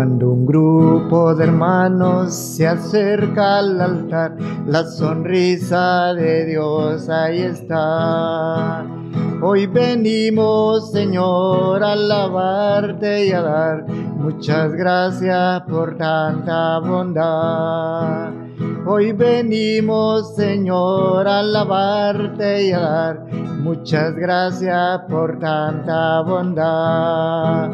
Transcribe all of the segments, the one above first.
Cuando un grupo de hermanos se acerca al altar, la sonrisa de Dios ahí está. Hoy venimos, Señor, a alabarte y a dar muchas gracias por tanta bondad. Hoy venimos, Señor, a alabarte y a dar muchas gracias por tanta bondad.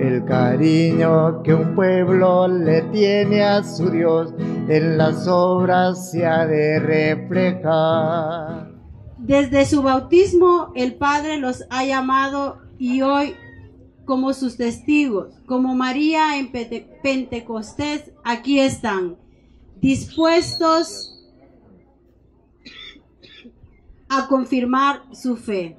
El cariño que un pueblo le tiene a su Dios en las obras se ha de reflejar. Desde su bautismo el Padre los ha llamado y hoy como sus testigos, como María en Pentecostés, aquí están, dispuestos a confirmar su fe.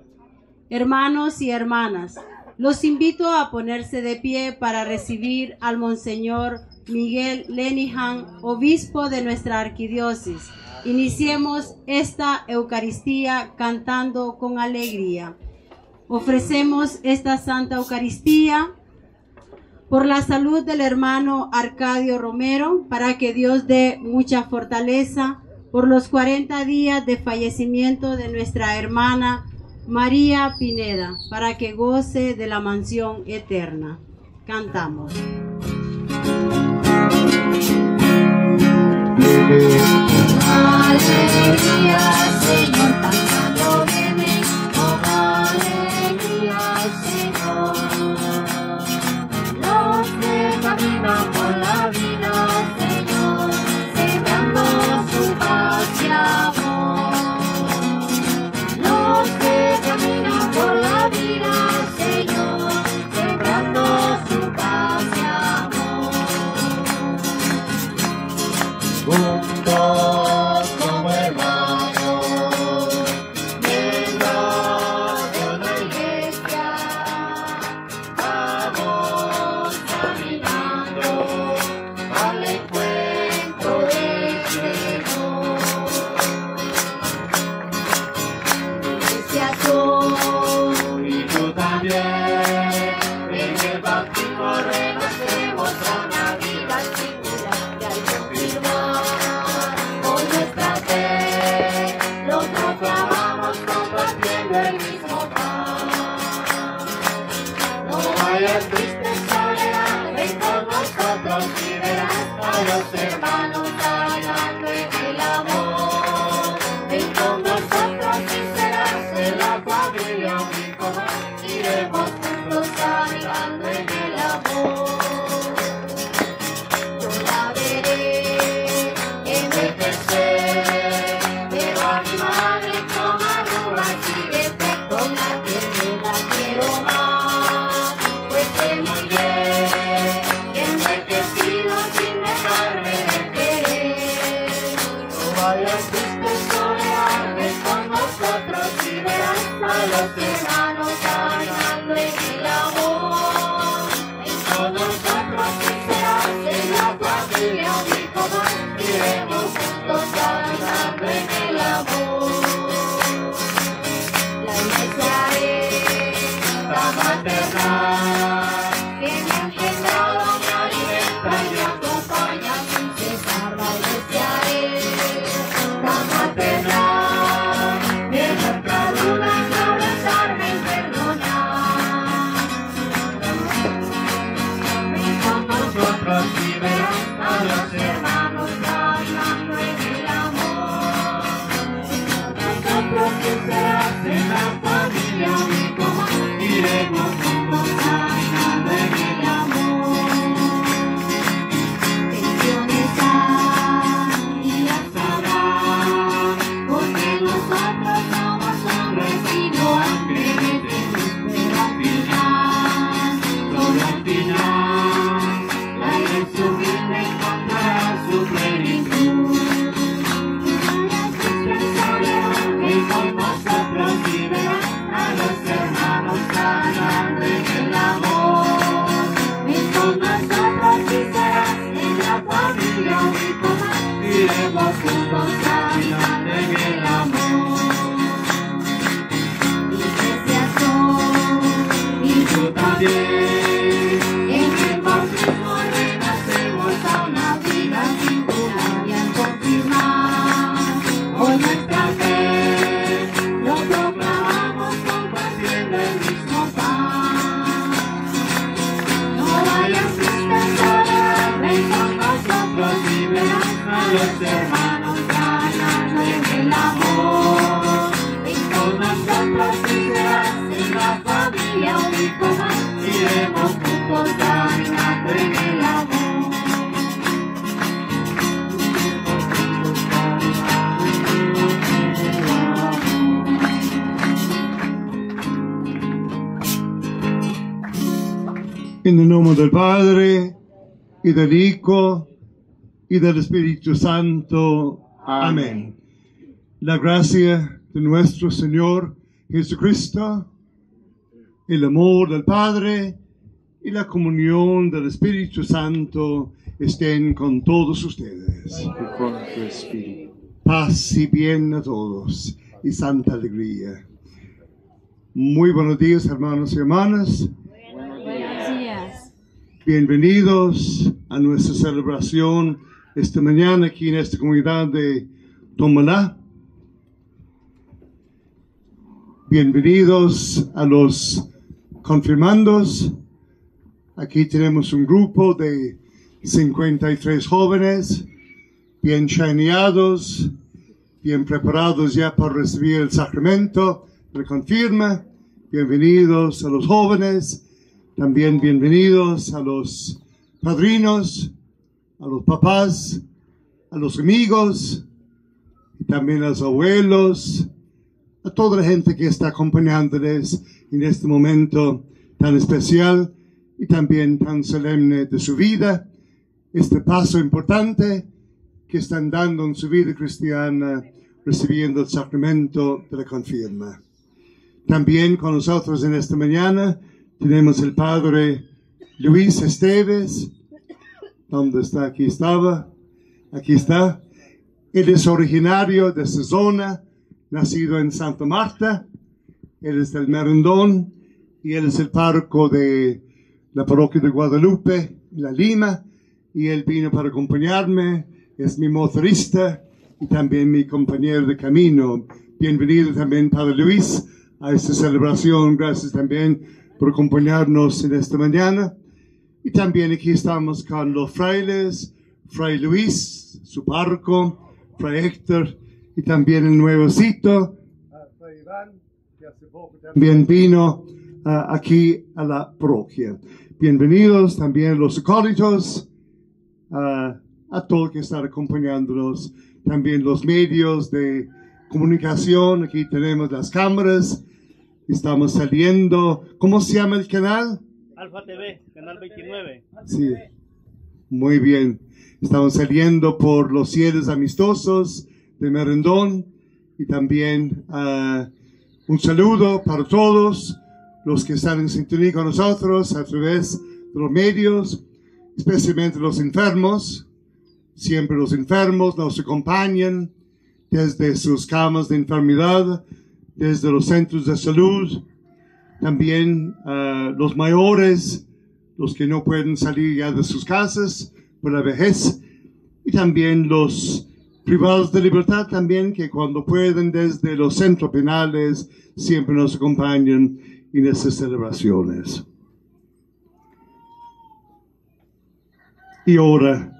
Hermanos y hermanas, los invito a ponerse de pie para recibir al Monseñor Miguel Lenihan, obispo de nuestra arquidiócesis. Iniciemos esta Eucaristía cantando con alegría. Ofrecemos esta Santa Eucaristía por la salud del hermano Arcadio Romero, para que Dios dé mucha fortaleza, por los 40 días de fallecimiento de nuestra hermana María Pineda, para que goce de la mansión eterna. Cantamos. Alegría, Señor, que caminan por del Hijo, y del Espíritu Santo. Amén. La gracia de nuestro Señor Jesucristo, el amor del Padre y la comunión del Espíritu Santo estén con todos ustedes. Y con tu espíritu. Paz y bien a todos y santa alegría. Muy buenos días, hermanos y hermanas. Bienvenidos a nuestra celebración esta mañana aquí en esta comunidad de Tomalá. Bienvenidos a los confirmandos. Aquí tenemos un grupo de 53 jóvenes, bien shineados, bien preparados ya para recibir el sacramento de confirma. Bienvenidos a los jóvenes, también bienvenidos a los padrinos, a los papás, a los amigos, y también a los abuelos, a toda la gente que está acompañándoles en este momento tan especial y también tan solemne de su vida, este paso importante que están dando en su vida cristiana, recibiendo el sacramento de la confirma. También con nosotros en esta mañana tenemos el padre Luis Esteves. ¿Dónde está? Aquí estaba. Aquí está. Él es originario de esta zona, nacido en Santa Marta. Él es del Merendón y él es el párroco de la parroquia de Guadalupe, La Lima. Y él vino para acompañarme. Es mi motorista y también mi compañero de camino. Bienvenido también, Padre Luis, a esta celebración. Gracias también por acompañarnos en esta mañana. Y también aquí estamos con los frailes, Fray Luis, su párroco, Fray Héctor y también el nuevocito, Fray Iván, que hace poco también vino ah, aquí a la parroquia. Bienvenidos también los acólitos, ah, a todos que están acompañándonos, también los medios de comunicación, aquí tenemos las cámaras, estamos saliendo, ¿cómo se llama el canal? Alfa TV, canal 29. Sí, muy bien. Estamos saliendo por los cielos amistosos de Merendón y también ah, un saludo para todos los que están en sintonía con nosotros a través de los medios, especialmente los enfermos. Siempre los enfermos nos acompañan desde sus camas de enfermedad, desde los centros de salud, también ah, los mayores, los que no pueden salir ya de sus casas por la vejez, y también los privados de libertad también, que cuando pueden desde los centros penales siempre nos acompañan en estas celebraciones. Y ahora,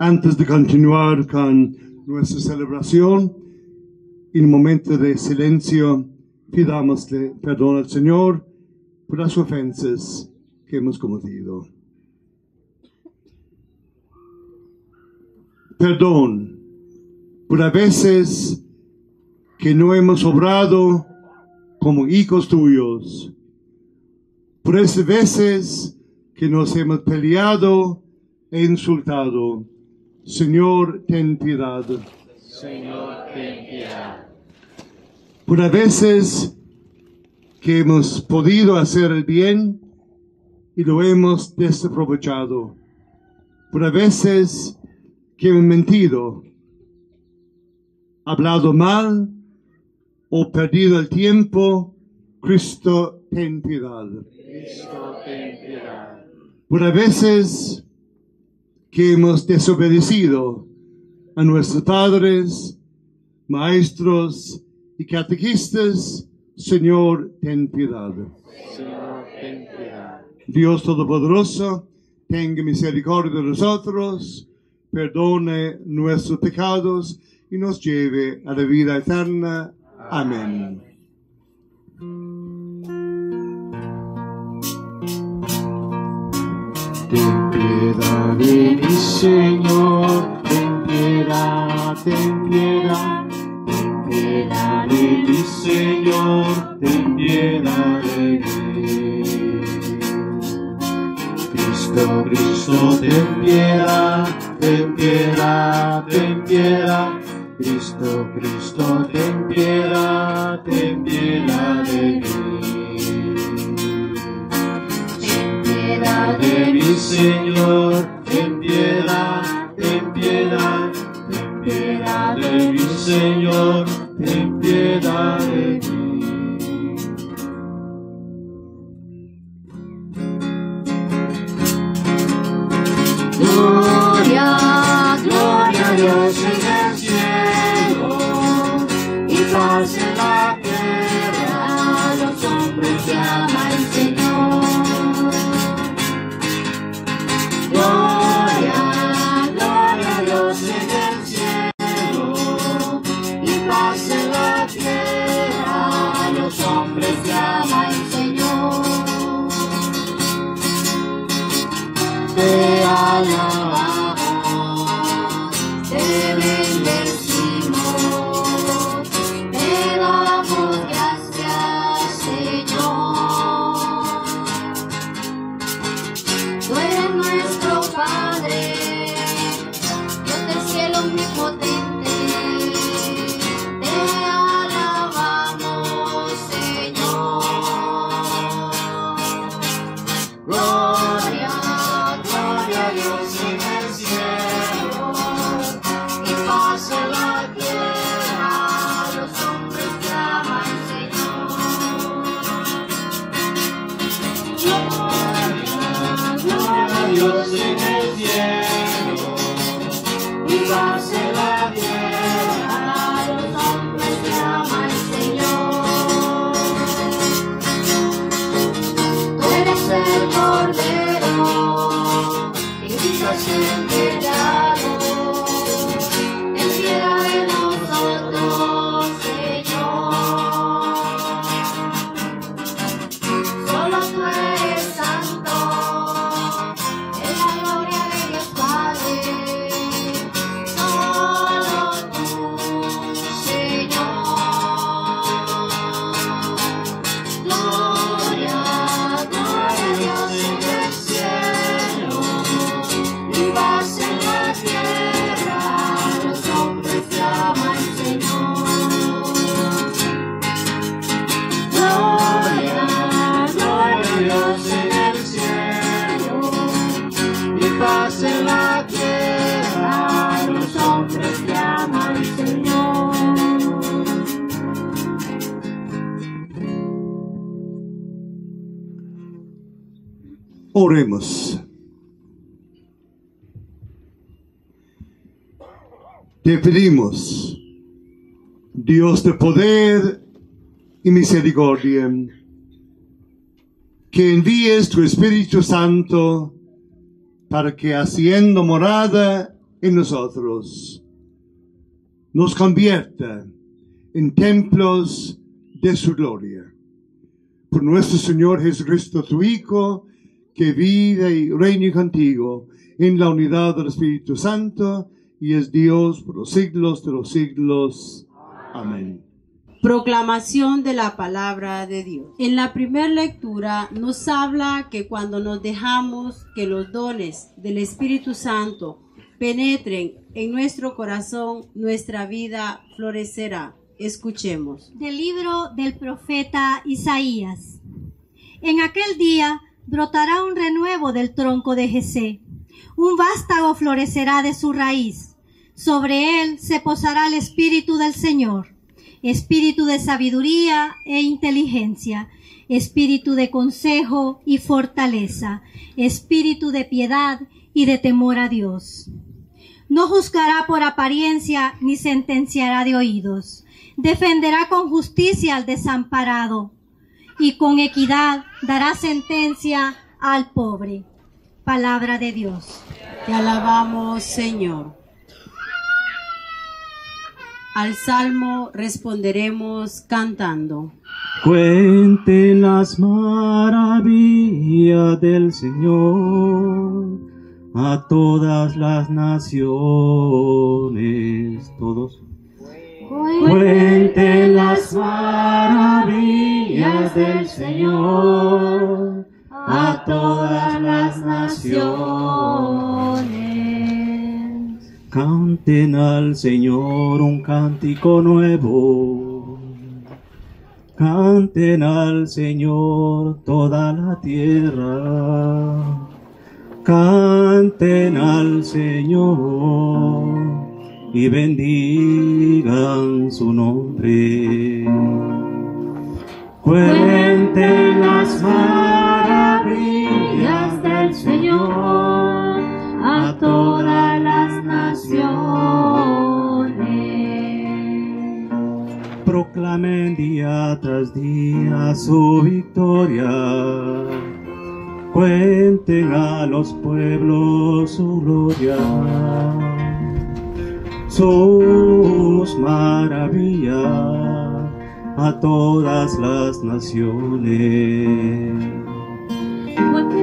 antes de continuar con nuestra celebración, en momento de silencio, pidámosle perdón al Señor por las ofensas que hemos cometido. Perdón por las veces que no hemos obrado como hijos tuyos, por esas veces que nos hemos peleado e insultado. Señor, ten piedad. Señor, ten piedad. Por las veces que hemos podido hacer el bien y lo hemos desaprovechado. Por las veces que hemos mentido, hablado mal o perdido el tiempo, Cristo, ten piedad. Cristo, ten piedad. Por las veces que hemos desobedecido a nuestros padres, maestros y catequistas Señor, ten piedad. Señor, ten piedad. Dios Todopoderoso, tenga misericordia de nosotros, perdone nuestros pecados y nos lleve a la vida eterna. Amén. Ten piedad de mí, Señor, piedad, ten piedad. Ten piedad de mí, Señor, ten piedad de mí. Cristo, Cristo, ten piedad, ten piedad, ten piedad. Cristo, Cristo, ten piedad, ten piedad de mí. Ten piedad de mí, Señor, ten piedad, ten piedad, ten piedad de mí, Señor, ten piedad de mí. Gloria, pedimos, Dios de poder y misericordia, que envíes tu Espíritu Santo para que haciendo morada en nosotros, nos convierta en templos de su gloria. Por nuestro Señor Jesucristo, tu Hijo, que vive y reina contigo en la unidad del Espíritu Santo y es Dios por los siglos de los siglos. Amén. Proclamación de la palabra de Dios. En la primera lectura nos habla que cuando nos dejamos que los dones del Espíritu Santo penetren en nuestro corazón, nuestra vida florecerá. Escuchemos. Del libro del profeta Isaías. En aquel día brotará un renuevo del tronco de Jesé. Un vástago florecerá de su raíz. Sobre él se posará el espíritu del Señor espíritu de sabiduría e inteligencia, espíritu de consejo y fortaleza, espíritu de piedad y de temor a Dios. No juzgará por apariencia ni sentenciará de oídos. defenderá con justicia al desamparado y con equidad dará sentencia al pobre. Palabra de Dios. Te alabamos, Señor. Al salmo responderemos cantando. Cuenten las maravillas del Señor a todas las naciones, todos. Cuenten las maravillas del Señor a todas las naciones. Canten al Señor un cántico nuevo. Canten al Señor toda la tierra. Canten al Señor y bendigan su nombre. Cuenten las maravillas del Señor a todas las naciones. Proclamen día tras día su victoria. Cuenten a los pueblos su gloria sus maravillas a todas las naciones.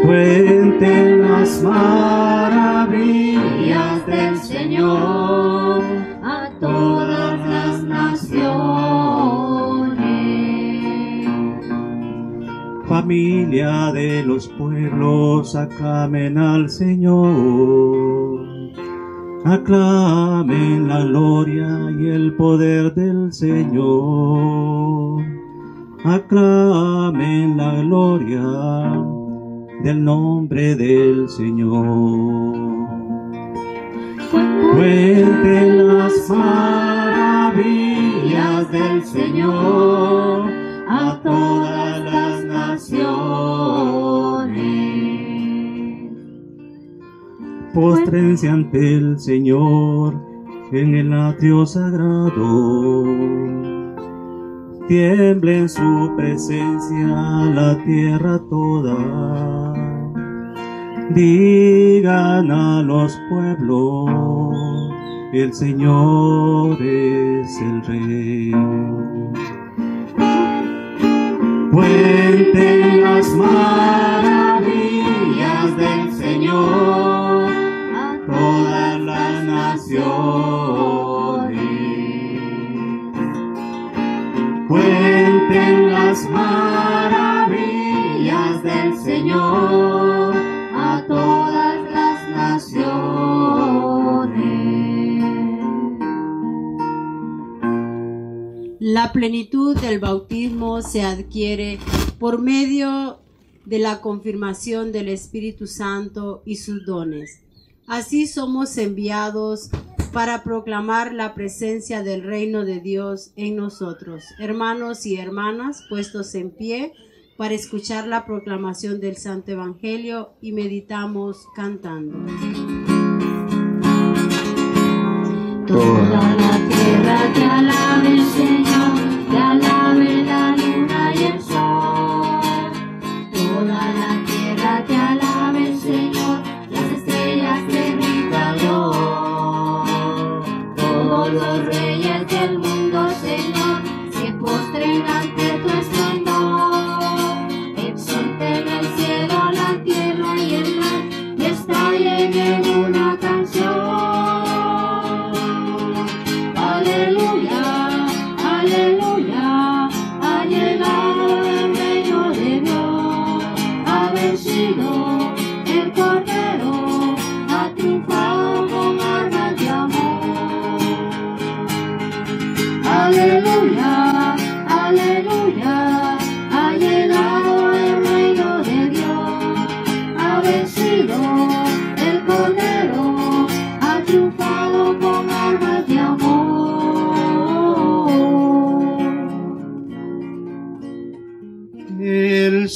Cuenten las maravillas del Señor a todas las naciones. Familia de los pueblos, aclamen al Señor. Aclamen la gloria y el poder del Señor. Aclamen la gloria del nombre del Señor. Cuenten las maravillas del Señor a todas las naciones. Postrense ante el Señor en el atrio sagrado. Tiemble en su presencia la tierra toda. Digan a los pueblos, el Señor es el Rey. Cuenten las maravillas del Señor a todas las naciones. Cuenten las maravillas del Señor La plenitud del bautismo se adquiere por medio de la confirmación del Espíritu Santo y sus dones. Así somos enviados para proclamar la presencia del reino de Dios en nosotros. Hermanos y hermanas, puestos en pie para escuchar la proclamación del Santo Evangelio y meditamos cantando. Toda la tierra te alabe, Señor, te alabe la luna y el sol. Toda la tierra te alabe, Señor, las estrellas te Dios. Todos los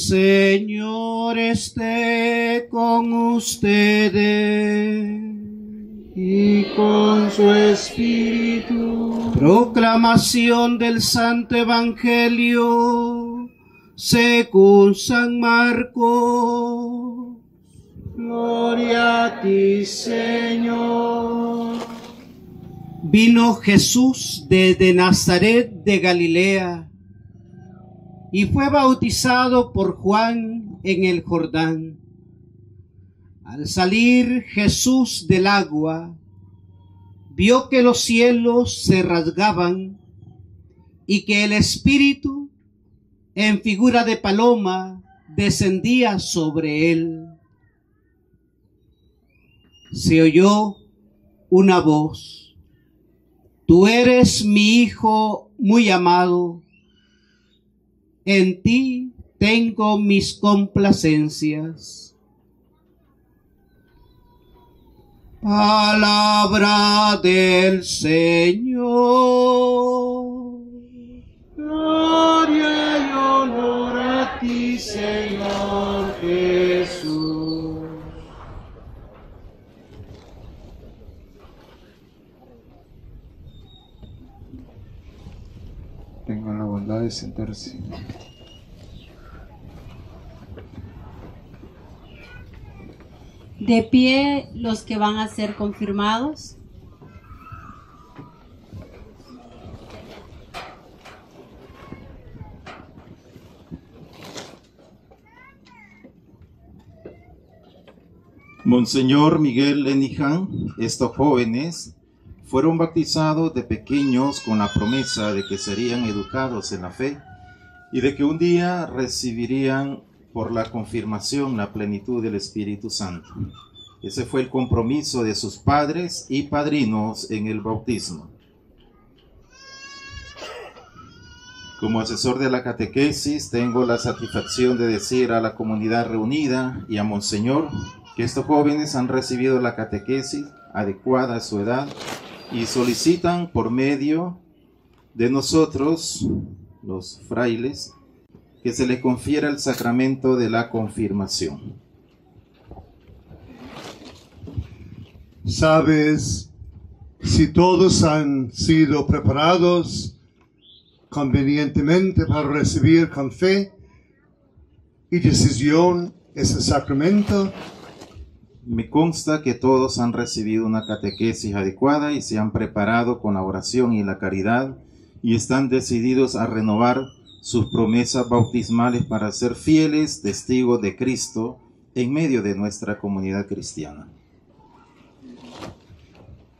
Señor esté con ustedes y con su espíritu. Proclamación del Santo Evangelio según San Marcos. Gloria a ti, Señor. Vino Jesús desde Nazaret de Galilea y fue bautizado por Juan en el Jordán. Al salir Jesús del agua, vio que los cielos se rasgaban y que el Espíritu, en figura de paloma, descendía sobre él. Se oyó una voz, Tú eres mi Hijo muy amado, en ti tengo mis complacencias. Palabra del Señor. Gloria y honor a ti, Señor Jesús. De sentarse. De pie los que van a ser confirmados. Monseñor Miguel Lenijan, estos jóvenes fueron bautizados de pequeños con la promesa de que serían educados en la fe y de que un día recibirían por la confirmación la plenitud del Espíritu Santo. Ese fue el compromiso de sus padres y padrinos en el bautismo. Como asesor de la catequesis, tengo la satisfacción de decir a la comunidad reunida y a Monseñor que estos jóvenes han recibido la catequesis adecuada a su edad y solicitan por medio de nosotros, los frailes, que se les confiera el sacramento de la confirmación. ¿Sabes si todos han sido preparados convenientemente para recibir con fe y decisión ese sacramento? Me consta que todos han recibido una catequesis adecuada y se han preparado con la oración y la caridad y están decididos a renovar sus promesas bautismales para ser fieles testigos de Cristo en medio de nuestra comunidad cristiana.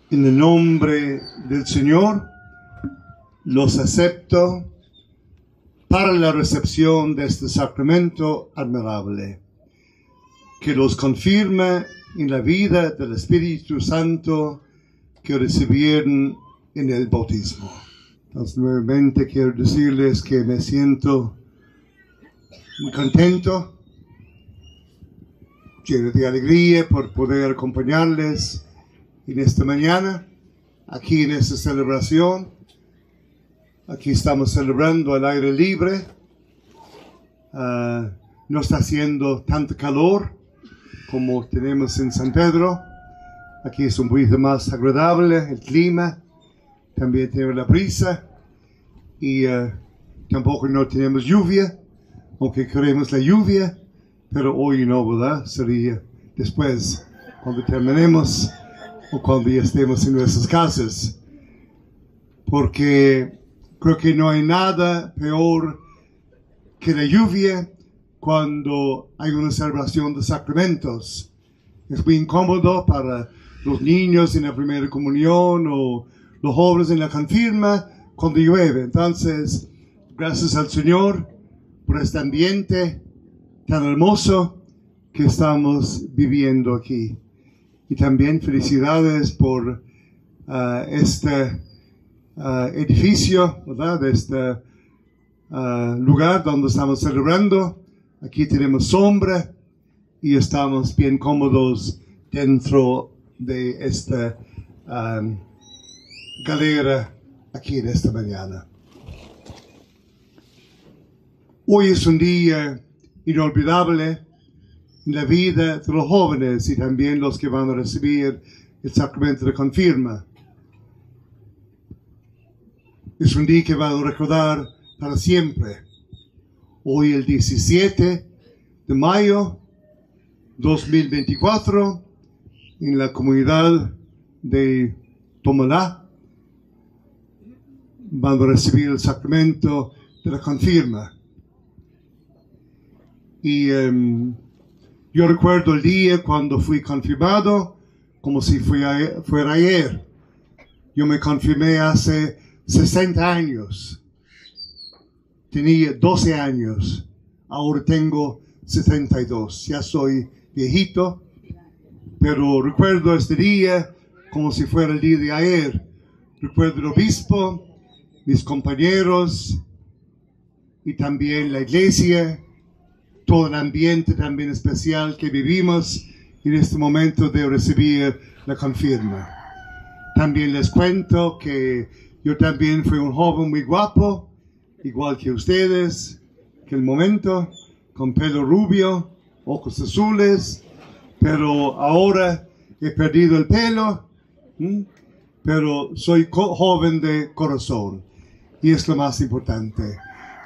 En el nombre del Señor, los acepto para la recepción de este sacramento admirable, que los confirma en la vida del Espíritu Santo que recibieron en el bautismo. Entonces, nuevamente quiero decirles que me siento muy contento, lleno de alegría por poder acompañarles en esta mañana, aquí en esta celebración. Aquí estamos celebrando al aire libre. Ah, no está haciendo tanto calor como tenemos en San Pedro. Aquí es un poquito más agradable el clima. También tenemos la brisa. Y ah, tampoco no tenemos lluvia, aunque queremos la lluvia. Pero hoy no, ¿verdad? Sería después, cuando terminemos o cuando ya estemos en nuestras casas. Porque creo que no hay nada peor que la lluvia cuando hay una celebración de sacramentos. Es muy incómodo para los niños en la primera comunión o los jóvenes en la confirma cuando llueve. Entonces, gracias al Señor por este ambiente tan hermoso que estamos viviendo aquí. Y también felicidades por ah, este ah, edificio, ¿verdad? Este ah, lugar donde estamos celebrando. Aquí tenemos sombra y estamos bien cómodos dentro de esta um, galera aquí en esta mañana. Hoy es un día inolvidable en la vida de los jóvenes y también los que van a recibir el sacramento de confirma. es un día que van a recordar para siempre. Hoy el 17 de mayo 2024 en la comunidad de Tomalá van a recibir el sacramento de la confirma. Y em, yo recuerdo el día cuando fui confirmado como si fue- fuera ayer. Yo me confirmé hace 60 años. Tenía 12 años. Ahora tengo 72. Ya soy viejito. Pero recuerdo este día como si fuera el día de ayer. Recuerdo el obispo, mis compañeros y también la iglesia, todo el ambiente también especial que vivimos en este momento de recibir la confirma. También les cuento que yo también fui un joven muy guapo, igual que ustedes, que el momento, con pelo rubio, ojos azules, pero ahora he perdido el pelo, ¿m? pero soy joven de corazón y es lo más importante.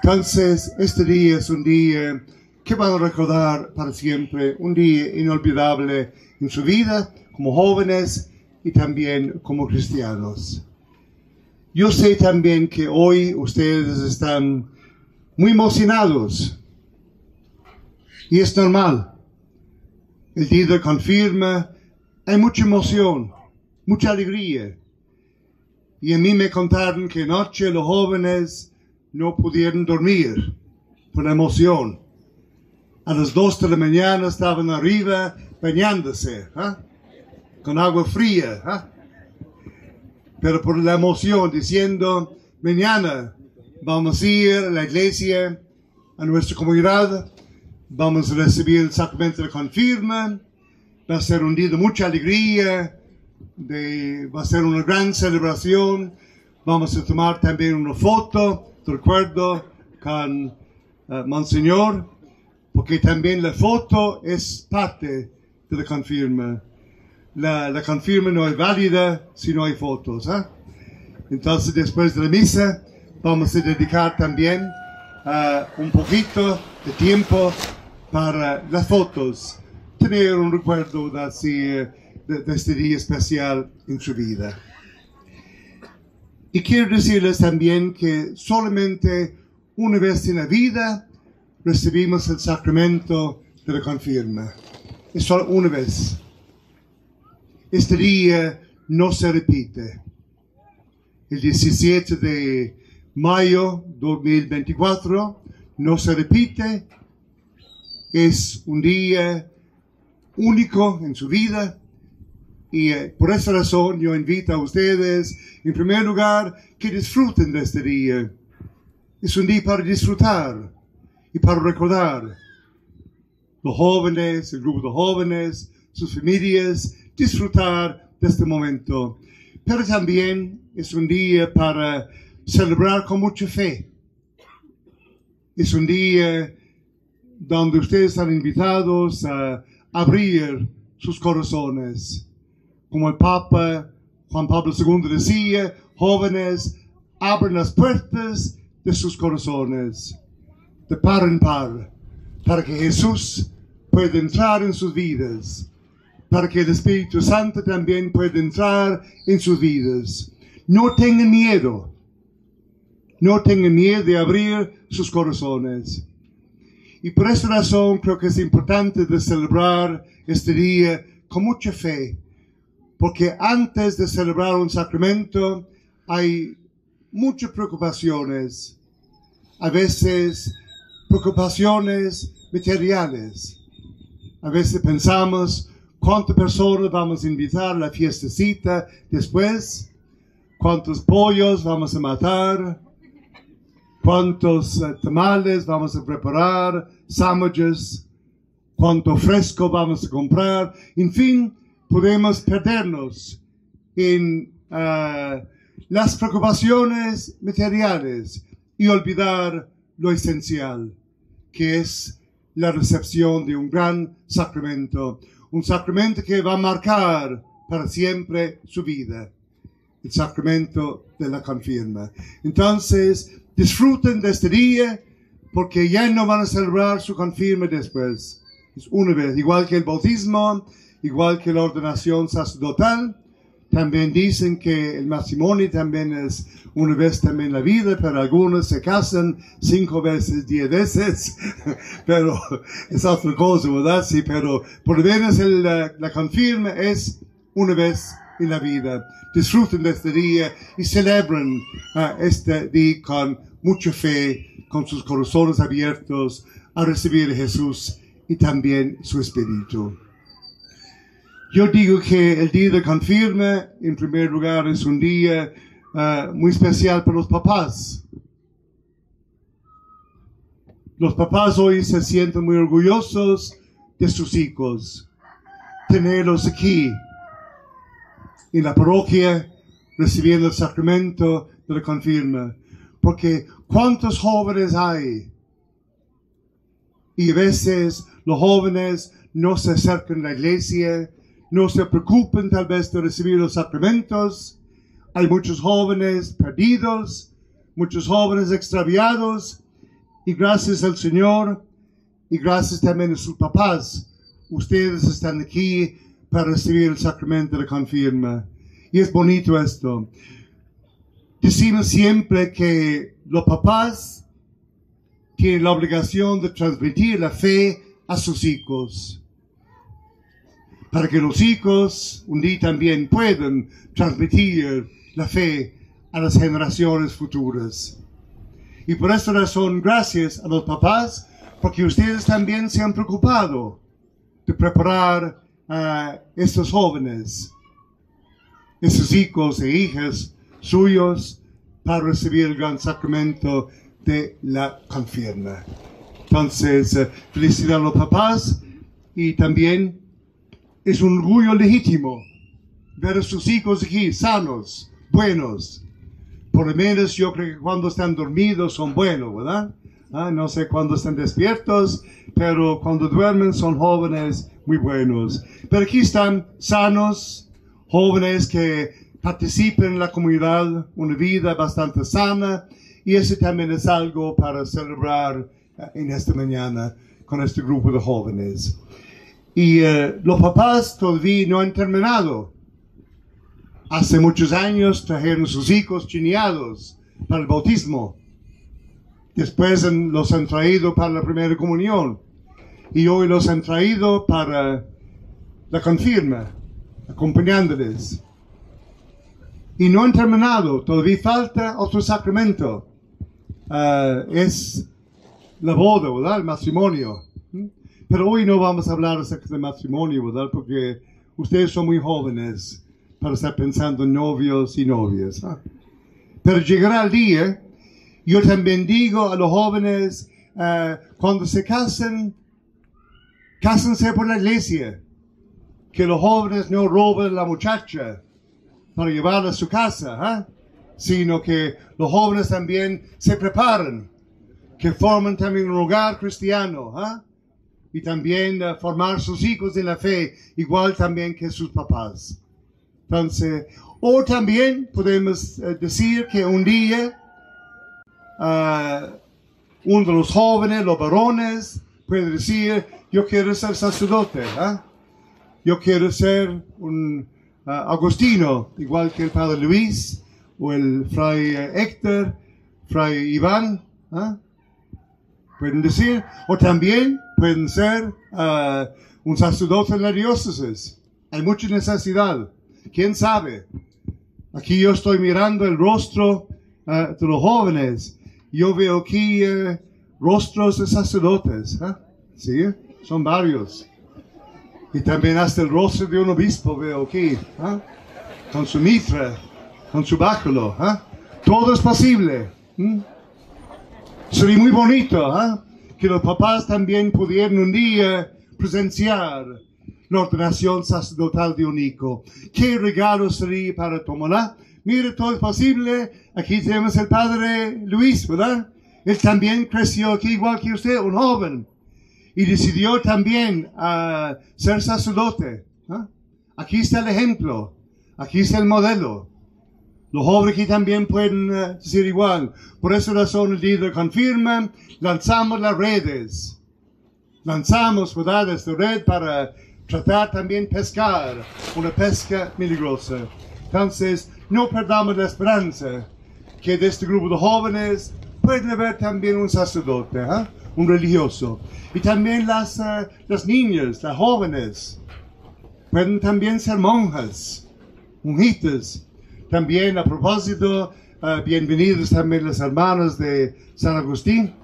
Entonces, este día es un día que van a recordar para siempre, un día inolvidable en su vida como jóvenes y también como cristianos. Yo sé también que hoy ustedes están muy emocionados y es normal. El de confirma hay mucha emoción, mucha alegría. Y a mí me contaron que anoche los jóvenes no pudieron dormir por la emoción. A las dos de la mañana estaban arriba bañándose, ¿ah? con agua fría, ¿ah? Pero por la emoción diciendo, mañana vamos a ir a la iglesia, a nuestra comunidad, vamos a recibir el sacramento de confirma, va a ser un día de mucha alegría, de- va a ser una gran celebración. Vamos a tomar también una foto de recuerdo con eh, Monseñor, porque también la foto es parte de la confirma. La, la confirma no es válida si no hay fotos. ¿ah? Entonces, después de la misa, vamos a dedicar también eh, un poquito de tiempo para las fotos, tener un recuerdo de, eh, de, de este día especial en su vida. Y quiero decirles también que solamente una vez en la vida recibimos el sacramento de la confirma. Es solo una vez. Este día no se repite. El 17 de mayo 2024 no se repite. Es un día único en su vida y eh, por esa razón yo invito a ustedes, en primer lugar, que disfruten de este día. Es un día para disfrutar y para recordar. Los jóvenes, el grupo de jóvenes, sus familias, disfrutar de este momento. Pero también es un día para celebrar con mucha fe. Es un día donde ustedes están invitados a abrir sus corazones. Como el Papa Juan Pablo II decía, jóvenes, abren las puertas de sus corazones, de par en par, para que Jesús pueda entrar en sus vidas, para que el Espíritu Santo también pueda entrar en sus vidas. No tengan miedo, no tengan miedo de abrir sus corazones. Y por esa razón creo que es importante de celebrar este día con mucha fe, porque antes de celebrar un sacramento hay muchas preocupaciones, a veces preocupaciones materiales. A veces pensamos cuántas personas vamos a invitar a la fiestecita después, cuántos pollos vamos a matar, cuántos eh, tamales vamos a preparar, sándwiches, cuánto fresco vamos a comprar, en fin, podemos perdernos en ah, las preocupaciones materiales y olvidar lo esencial, que es la recepción de un gran sacramento, un sacramento que va a marcar para siempre su vida. el sacramento de la confirma. Entonces, disfruten de este día porque ya no van a celebrar su confirma después. Es una vez, igual que el bautismo, igual que la ordenación sacerdotal. También dicen que el matrimonio también es una vez también la vida, pero algunos se casan cinco veces, diez veces, pero es otra cosa, ¿verdad? Sí, pero por lo menos la confirma es una vez en la vida. Disfruten de este día y celebren ah, este día con mucha fe, con sus corazones abiertos a recibir a Jesús y también su Espíritu. Yo digo que el día de confirma, en primer lugar, es un día ah, muy especial para los papás. Los papás hoy se sienten muy orgullosos de sus hijos. Tenerlos aquí en la parroquia recibiendo el sacramento de la confirma. Porque ¿cuántos jóvenes hay? Y a veces los jóvenes no se acercan a la iglesia, no se preocupan tal vez de recibir los sacramentos. Hay muchos jóvenes perdidos, muchos jóvenes extraviados. Y gracias al Señor y gracias también a sus papás, ustedes están aquí para recibir el sacramento de la confirma. Y es bonito esto. Decimos siempre que los papás tienen la obligación de transmitir la fe a sus hijos. Para que los hijos un día también puedan transmitir la fe a las generaciones futuras. Y por esta razón, gracias a los papás, porque ustedes también se han preocupado de preparar a estos jóvenes, estos hijos e hijas suyos, para recibir el gran sacramento de la confirma. Entonces, eh, felicidad a los papás y también es un orgullo legítimo ver a sus hijos aquí sanos, buenos. Por lo menos yo creo que cuando están dormidos son buenos, ¿verdad? Ah, no sé cuándo están despiertos, pero cuando duermen son jóvenes muy buenos. Pero aquí están sanos, jóvenes que participan en la comunidad, una vida bastante sana, y eso también es algo para celebrar eh, en esta mañana con este grupo de jóvenes. Y eh, los papás todavía no han terminado. Hace muchos años trajeron sus hijos chineados para el bautismo. Después los han traído para la primera comunión. Y hoy los han traído para la confirma, acompañándoles. Y no han terminado, todavía falta otro sacramento. Ah, es la boda, ¿verdad? El matrimonio. Pero hoy no vamos a hablar acerca del matrimonio. Porque ustedes son muy jóvenes para estar pensando en novios y novias. ¿ah? Pero llegará el día, yo también digo a los jóvenes, ah, cuando se casen, cásense por la iglesia. Que los jóvenes no roben la muchacha para llevarla a su casa, ¿ah? sino que los jóvenes también se preparan, que forman también un hogar cristiano, ¿ah? Y también eh, formar sus hijos en la fe, igual también que sus papás. Entonces, o también podemos eh, decir que un día ah, uno de los jóvenes, los varones, puede decir, yo quiero ser sacerdote, ¿ah? yo quiero ser un agostino, igual que el padre Luis, o el fray eh, Héctor, fray Iván, ¿ah? pueden decir, o también pueden ser un sacerdote en la diócesis. Hay mucha necesidad. ¿Quién sabe? Aquí yo estoy mirando el rostro ah, de los jóvenes. Yo veo aquí eh, rostros de sacerdotes. ¿ah? Sí, son varios. Y también hasta el rostro de un obispo veo aquí. ¿ah? Con su mitra, con su báculo. ¿ah? Todo es posible. ¿m? Sería muy bonito ¿ah? Que los papás también pudieran un día presenciar la ordenación sacerdotal de un hijo. ¿Qué regalo sería para tomarla? Mire, todo es posible. Aquí tenemos el padre Luis, ¿verdad? Él también creció aquí igual que usted, un joven. Y decidió también ah, ser sacerdote. Aquí está el ejemplo. Aquí está el modelo. Los jóvenes aquí también pueden eh, decir igual. Por esa razón el líder confirma, lanzamos las redes. Lanzamos, ¿verdad? Esta red para tratar también pescar una pesca milagrosa. Entonces, no perdamos la esperanza que de este grupo de jóvenes puede haber también un sacerdote, ¿ah? un religioso. Y también las, eh, las niñas, las jóvenes, pueden también ser monjas, monjitas. También a propósito, eh, bienvenidos también los hermanos de San Agustín.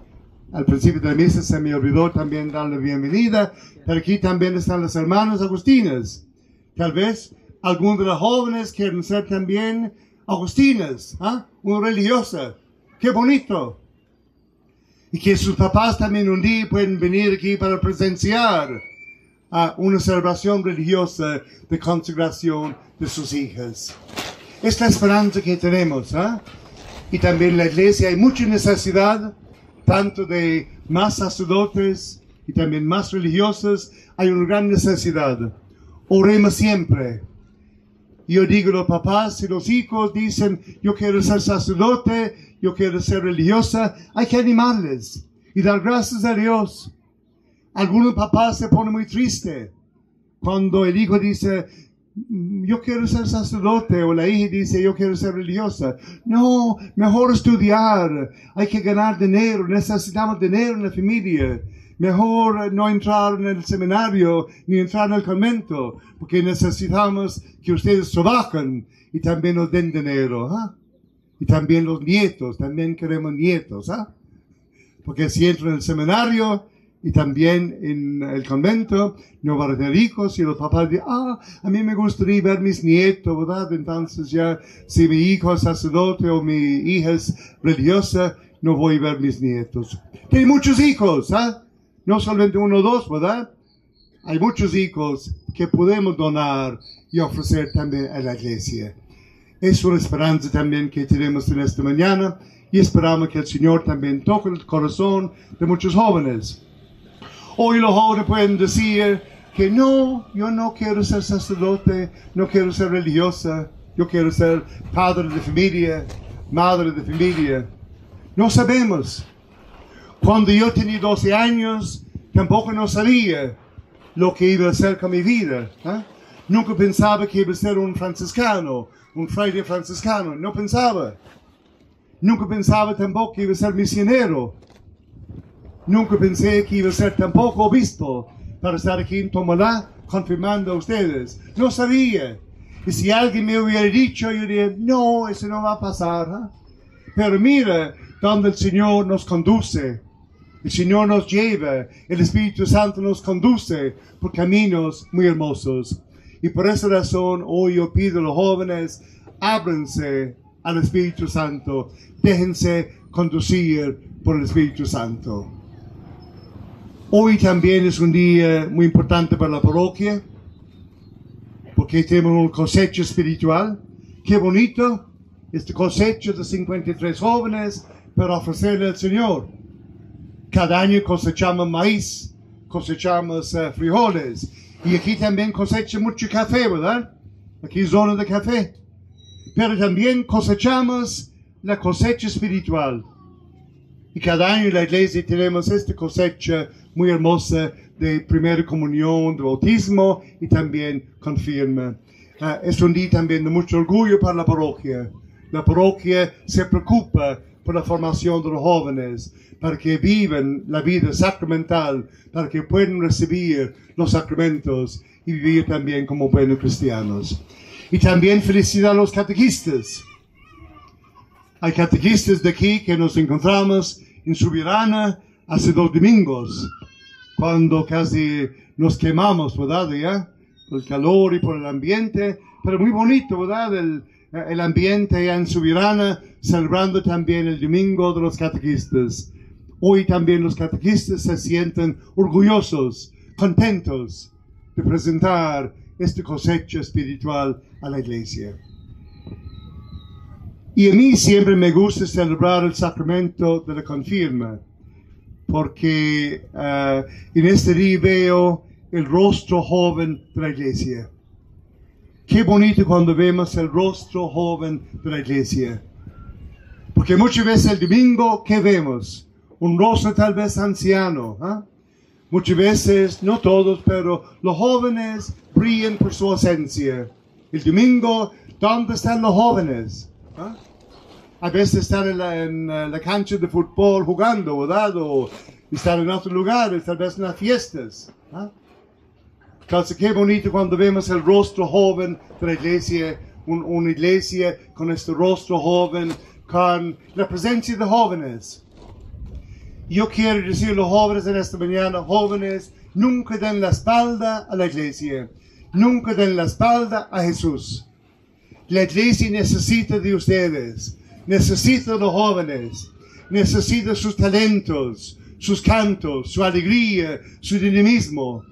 Al principio de la misa se me olvidó también darle bienvenida, pero aquí también están los hermanos agustinas. Tal vez algunos de los jóvenes quieren ser también agustinas, ¿ah? una religiosa. ¡Qué bonito! Y que sus papás también un día pueden venir aquí para presenciar a una celebración religiosa de consagración de sus hijas. Es la esperanza que tenemos. ¿ah? Y también la iglesia hay mucha necesidad, tanto de más sacerdotes y también más religiosos. Hay una gran necesidad. Oremos siempre. Yo digo a los papás y los hijos dicen, yo quiero ser sacerdote, yo quiero ser religiosa, hay que animarles y dar gracias a Dios. Algunos papás se ponen muy tristes cuando el hijo dice, "Mm, yo quiero ser sacerdote o la hija dice, yo quiero ser religiosa. No, mejor estudiar, hay que ganar dinero, necesitamos dinero en la familia. Mejor no entrar en el seminario ni entrar en el convento, porque necesitamos que ustedes trabajen y también nos den dinero. ¿ah? Y también los nietos, también queremos nietos. ¿ah? Porque si entran en el seminario y también en el convento, no van a tener hijos y los papás dicen, ah, a mí me gustaría ver mis nietos, ¿verdad? Entonces ya, si mi hijo es sacerdote o mi hija es religiosa, no voy a ver mis nietos. Hay muchos hijos, ¿ah? No solamente uno o dos, ¿verdad? Hay muchos hijos que podemos donar y ofrecer también a la iglesia. Es una esperanza también que tenemos en esta mañana y esperamos que el Señor también toque el corazón de muchos jóvenes. Hoy los jóvenes pueden decir que no, yo no quiero ser sacerdote, no quiero ser religiosa, yo quiero ser padre de familia, madre de familia. No sabemos. Cuando yo tenía 12 años, tampoco no sabía lo que iba a hacer con mi vida. ¿ah? Nunca pensaba que iba a ser un franciscano, un fraile franciscano. No pensaba. Nunca pensaba tampoco que iba a ser misionero. Nunca pensé que iba a ser tampoco obispo para estar aquí en Tomalá confirmando a ustedes. No sabía. Y si alguien me hubiera dicho, yo diría, no, eso no va a pasar. ¿ah? Pero mira donde el Señor nos conduce. El Señor nos lleva, el Espíritu Santo nos conduce por caminos muy hermosos. Y por esa razón hoy yo pido a los jóvenes, ábranse al Espíritu Santo, déjense conducir por el Espíritu Santo. Hoy también es un día muy importante para la parroquia, porque tenemos un cosecho espiritual. Qué bonito este cosecho de 53 jóvenes para ofrecerle al Señor. Cada año cosechamos maíz, cosechamos eh, frijoles y aquí también cosecha mucho café, ¿verdad? Aquí es zona de café. Pero también cosechamos la cosecha espiritual. Y cada año en la iglesia tenemos esta cosecha muy hermosa de primera comunión, de bautismo y también confirma. Ah, es un día también de mucho orgullo para la parroquia. La parroquia se preocupa por la formación de los jóvenes, para que vivan la vida sacramental, para que puedan recibir los sacramentos y vivir también como buenos cristianos. Y también felicidad a los catequistas. Hay catequistas de aquí que nos encontramos en Subirana hace dos domingos, cuando casi nos quemamos, ¿verdad? Ya? Por el calor y por el ambiente, pero muy bonito, ¿verdad? El, el ambiente allá en Subirana, celebrando también el domingo de los catequistas. Hoy también los catequistas se sienten orgullosos, contentos de presentar esta cosecha espiritual a la iglesia. Y a mí siempre me gusta celebrar el sacramento de la confirma, porque eh, en este día veo el rostro joven de la iglesia. Qué bonito cuando vemos el rostro joven de la iglesia. Porque muchas veces el domingo, ¿qué vemos? Un rostro tal vez anciano. ¿ah? Muchas veces, no todos, pero los jóvenes brillan por su ausencia. El domingo, ¿dónde están los jóvenes? ¿Ah? A veces están en la, en, eh, la cancha de fútbol jugando, ¿verdad? O están en otros lugares, tal vez en las fiestas. ¿ah? Entonces, qué bonito cuando vemos el rostro joven de la iglesia, un- una iglesia con este rostro joven, con la presencia de jóvenes. Yo quiero decir a los jóvenes en esta mañana, jóvenes, nunca den la espalda a la iglesia, nunca den la espalda a Jesús. La iglesia necesita de ustedes, necesita de los jóvenes, necesita sus talentos, sus cantos, su alegría, su dinamismo.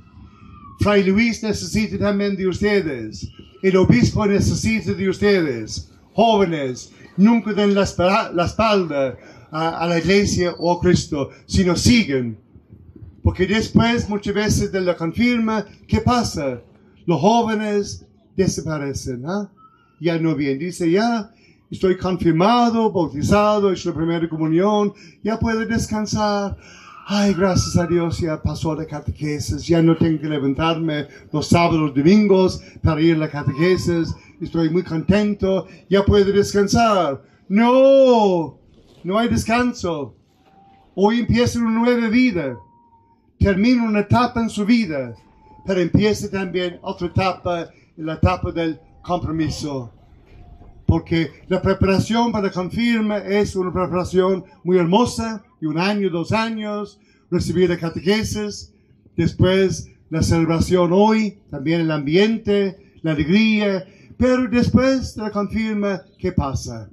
Fray Luis necesita también de ustedes. El obispo necesita de ustedes. Jóvenes, nunca den la, espalda a, la iglesia o a Cristo, sino siguen. Porque después, muchas veces de la confirma, ¿qué pasa? Los jóvenes desaparecen. ¿ah? Ya no vienen. Dice, ya estoy confirmado, bautizado, hecho la primera comunión, ya puedo descansar. Ay, gracias a Dios, ya pasó la catequesis, ya no tengo que levantarme los sábados, domingos para ir a la catequesis, estoy muy contento, ya puedo descansar. No, no hay descanso. Hoy empieza una nueva vida, termina una etapa en su vida, pero empieza también otra etapa, la etapa del compromiso porque la preparación para confirma es una preparación muy hermosa, de un año, dos años, recibir la catequesis, después la celebración hoy, también el ambiente, la alegría, pero después de la confirma, ¿qué pasa?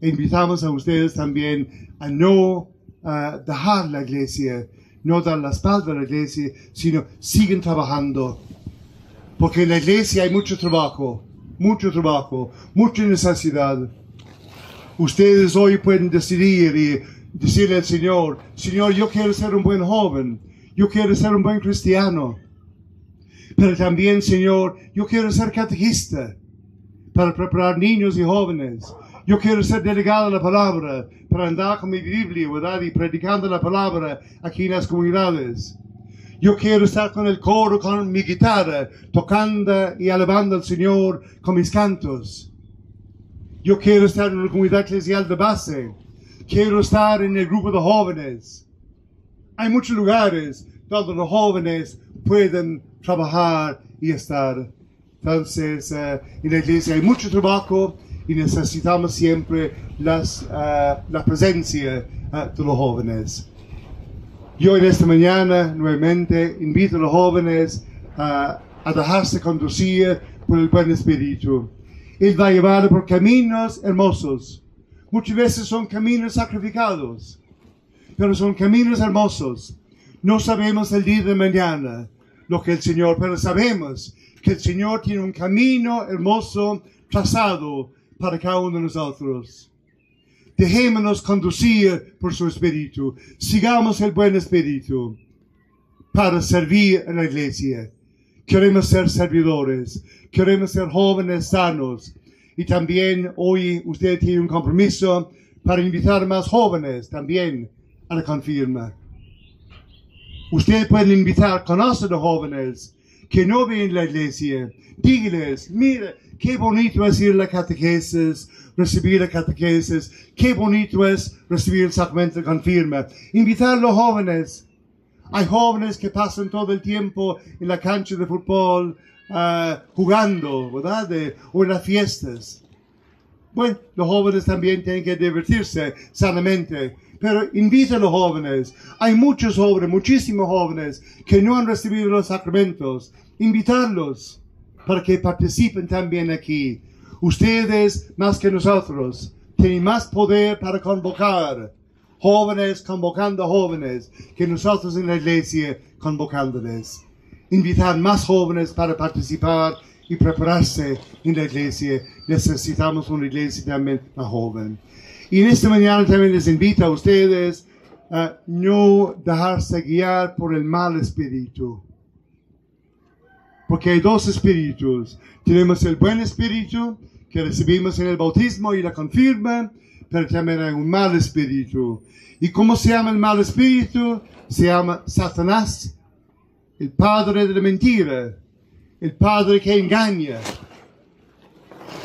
Invitamos a ustedes también a no ah, dejar la iglesia, no dar la espalda a la iglesia, sino siguen trabajando, porque en la iglesia hay mucho trabajo, mucho trabajo, mucha necesidad. Ustedes hoy pueden decidir y decirle al Señor, Señor, yo quiero ser un buen joven, yo quiero ser un buen cristiano, pero también, Señor, yo quiero ser catequista para preparar niños y jóvenes. Yo quiero ser delegado a la palabra para andar con mi Biblia, ¿verdad? Y predicando la palabra aquí en las comunidades. Yo quiero estar con el coro, con mi guitarra, tocando y alabando al Señor con mis cantos. Yo quiero estar en una comunidad eclesial de base. Quiero estar en el grupo de jóvenes. Hay muchos lugares donde los jóvenes pueden trabajar y estar. Entonces, eh, en la iglesia hay mucho trabajo y necesitamos siempre las, eh, la presencia eh, de los jóvenes. Yo en esta mañana nuevamente invito a los jóvenes a, a dejarse conducir por el buen espíritu. Él va a llevar por caminos hermosos. Muchas veces son caminos sacrificados, pero son caminos hermosos. No sabemos el día de mañana lo que el Señor, pero sabemos que el Señor tiene un camino hermoso trazado para cada uno de nosotros. Dejémonos conducir por su espíritu. Sigamos el buen espíritu para servir en la iglesia. Queremos ser servidores. Queremos ser jóvenes sanos. Y también hoy usted tiene un compromiso para invitar más jóvenes también a la confirma. Usted puede invitar, conoce a los jóvenes que no ven la iglesia. Dígales, mira, qué bonito es ir a la catequesis, recibir la catequesis. Qué bonito es recibir el sacramento de confirma. Invitar a los jóvenes. Hay jóvenes que pasan todo el tiempo en la cancha de fútbol ah, jugando, ¿verdad? De- o en las fiestas. Bueno, los jóvenes también tienen que divertirse sanamente, pero invita a los jóvenes. Hay muchos jóvenes, muchísimos jóvenes que no han recibido los sacramentos. Invitarlos para que participen también aquí. Ustedes, más que nosotros, tienen más poder para convocar jóvenes convocando jóvenes que nosotros en la iglesia convocándoles. Invitar más jóvenes para participar y prepararse en la iglesia. Necesitamos una iglesia también más joven. Y en esta mañana también les invito a ustedes a no dejarse guiar por el mal espíritu. Porque hay dos espíritus. Tenemos el buen espíritu que recibimos en el bautismo y la confirma, pero también hay un mal espíritu. ¿Y cómo se llama el mal espíritu? Se llama Satanás, el padre de la mentira, el padre que engaña.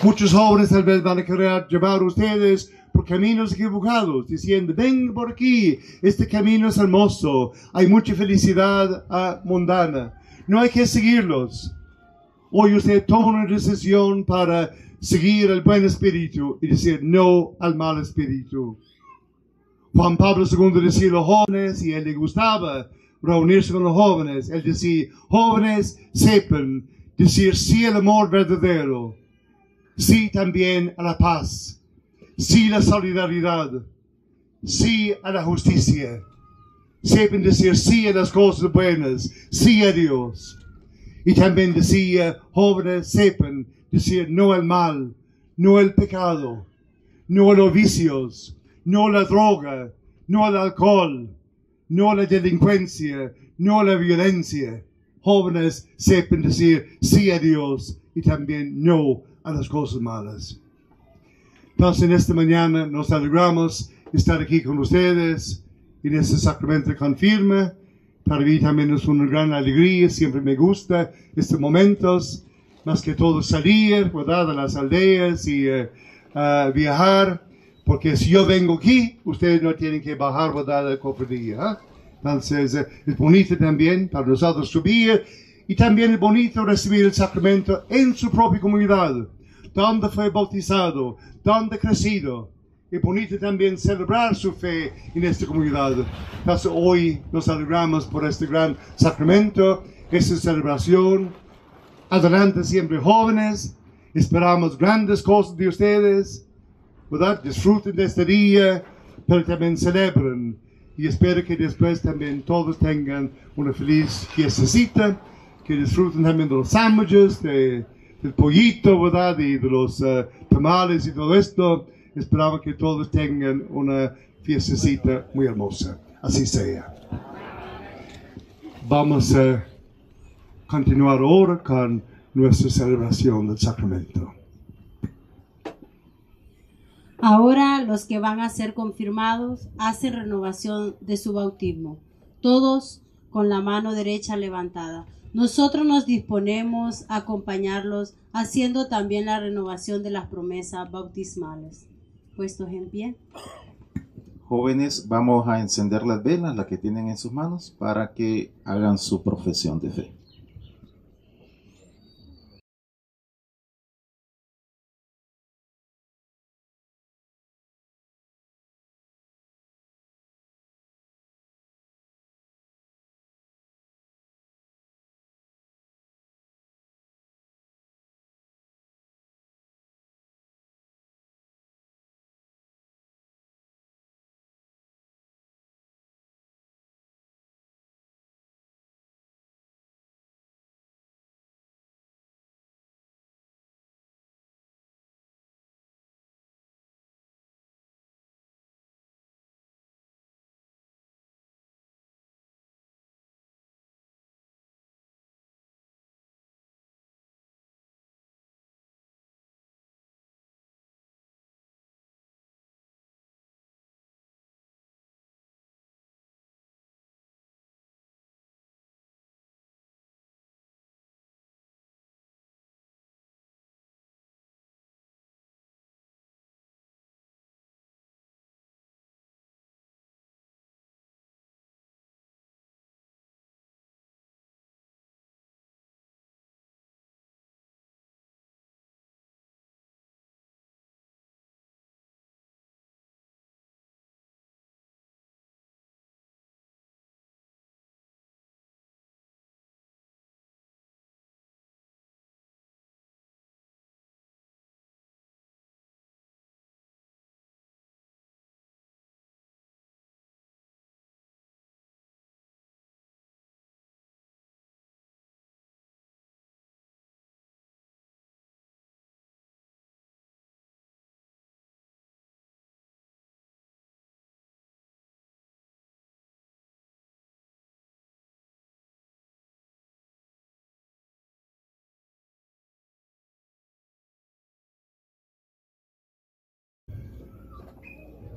Muchos jóvenes tal vez van a querer llevar a ustedes por caminos equivocados, diciendo, ven por aquí, este camino es hermoso, hay mucha felicidad ah, mundana. No hay que seguirlos. Hoy usted toma una decisión para seguir el buen espíritu y decir no al mal espíritu. Juan Pablo II decía a los jóvenes y a él le gustaba reunirse con los jóvenes. Él decía, jóvenes sepan decir sí al amor verdadero, sí también a la paz, sí a la solidaridad, sí a la justicia. Sepan decir sí a las cosas buenas, sí a Dios. Y también decía, jóvenes sepan decir no al mal, no al pecado, no a los vicios, no a la droga, no al alcohol, no a la delincuencia, no a la violencia. Jóvenes sepan decir sí a Dios y también no a las cosas malas. Entonces en esta mañana nos alegramos de estar aquí con ustedes en este sacramento confirma. Para mí también es una gran alegría, siempre me gusta estos momentos, más que todo salir, ¿verdad? A las aldeas y eh, a viajar, porque si yo vengo aquí, ustedes no tienen que bajar, ¿verdad? A la cofradía. ¿ah? Entonces eh, es bonito también para nosotros subir y también es bonito recibir el sacramento en su propia comunidad, donde fue bautizado, donde crecido. Es bonito también celebrar su fe en esta comunidad. Entonces hoy nos alegramos por este gran sacramento, esta celebración. Adelante siempre jóvenes, esperamos grandes cosas de ustedes, ¿verdad? Disfruten de este día, pero también celebren. Y espero que después también todos tengan una feliz fiestecita, que disfruten también de los sándwiches, de, del pollito, ¿verdad? Y de los eh, tamales y todo esto. Esperamos que todos tengan una fiestecita muy hermosa. Así sea. Vamos a continuar ahora con nuestra celebración del sacramento. Ahora los que van a ser confirmados hacen renovación de su bautismo, todos con la mano derecha levantada. Nosotros nos disponemos a acompañarlos haciendo también la renovación de las promesas bautismales. Puestos en pie. Jóvenes, vamos a encender las velas, las que tienen en sus manos, para que hagan su profesión de fe.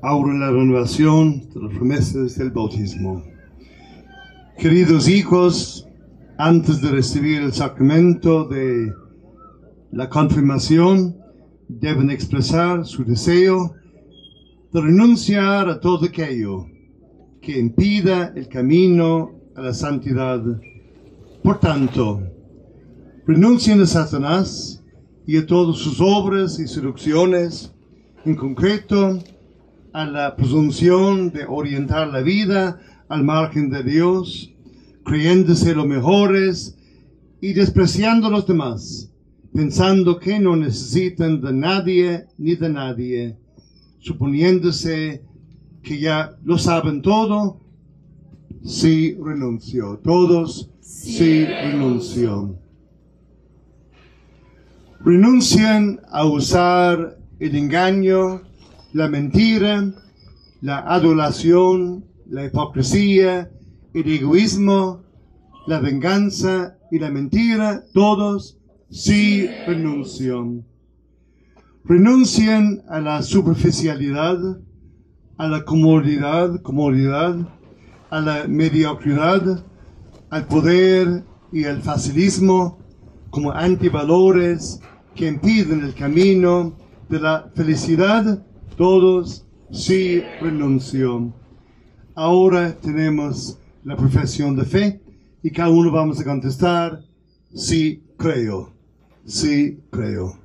Ahora la renovación de las promesas del bautismo. Queridos hijos, antes de recibir el sacramento de la confirmación, deben expresar su deseo de renunciar a todo aquello que impida el camino a la santidad. Por tanto, renuncien a Satanás y a todas sus obras y seducciones, en concreto a la presunción de orientar la vida al margen de Dios, creyéndose los mejores y despreciando a los demás, pensando que no necesitan de nadie ni de nadie, suponiéndose que ya lo saben todo, sí renunció. Todos sí renunció. Renuncian a usar el engaño, la mentira, la adulación, la hipocresía, el egoísmo, la venganza y la mentira, todos sí renuncian. Renuncian a la superficialidad, a la comodidad, comodidad, a la mediocridad, al poder y al facilismo como antivalores que impiden el camino de la felicidad, todos sí renuncian. Ahora tenemos la profesión de fe y cada uno vamos a contestar, sí creo, sí creo.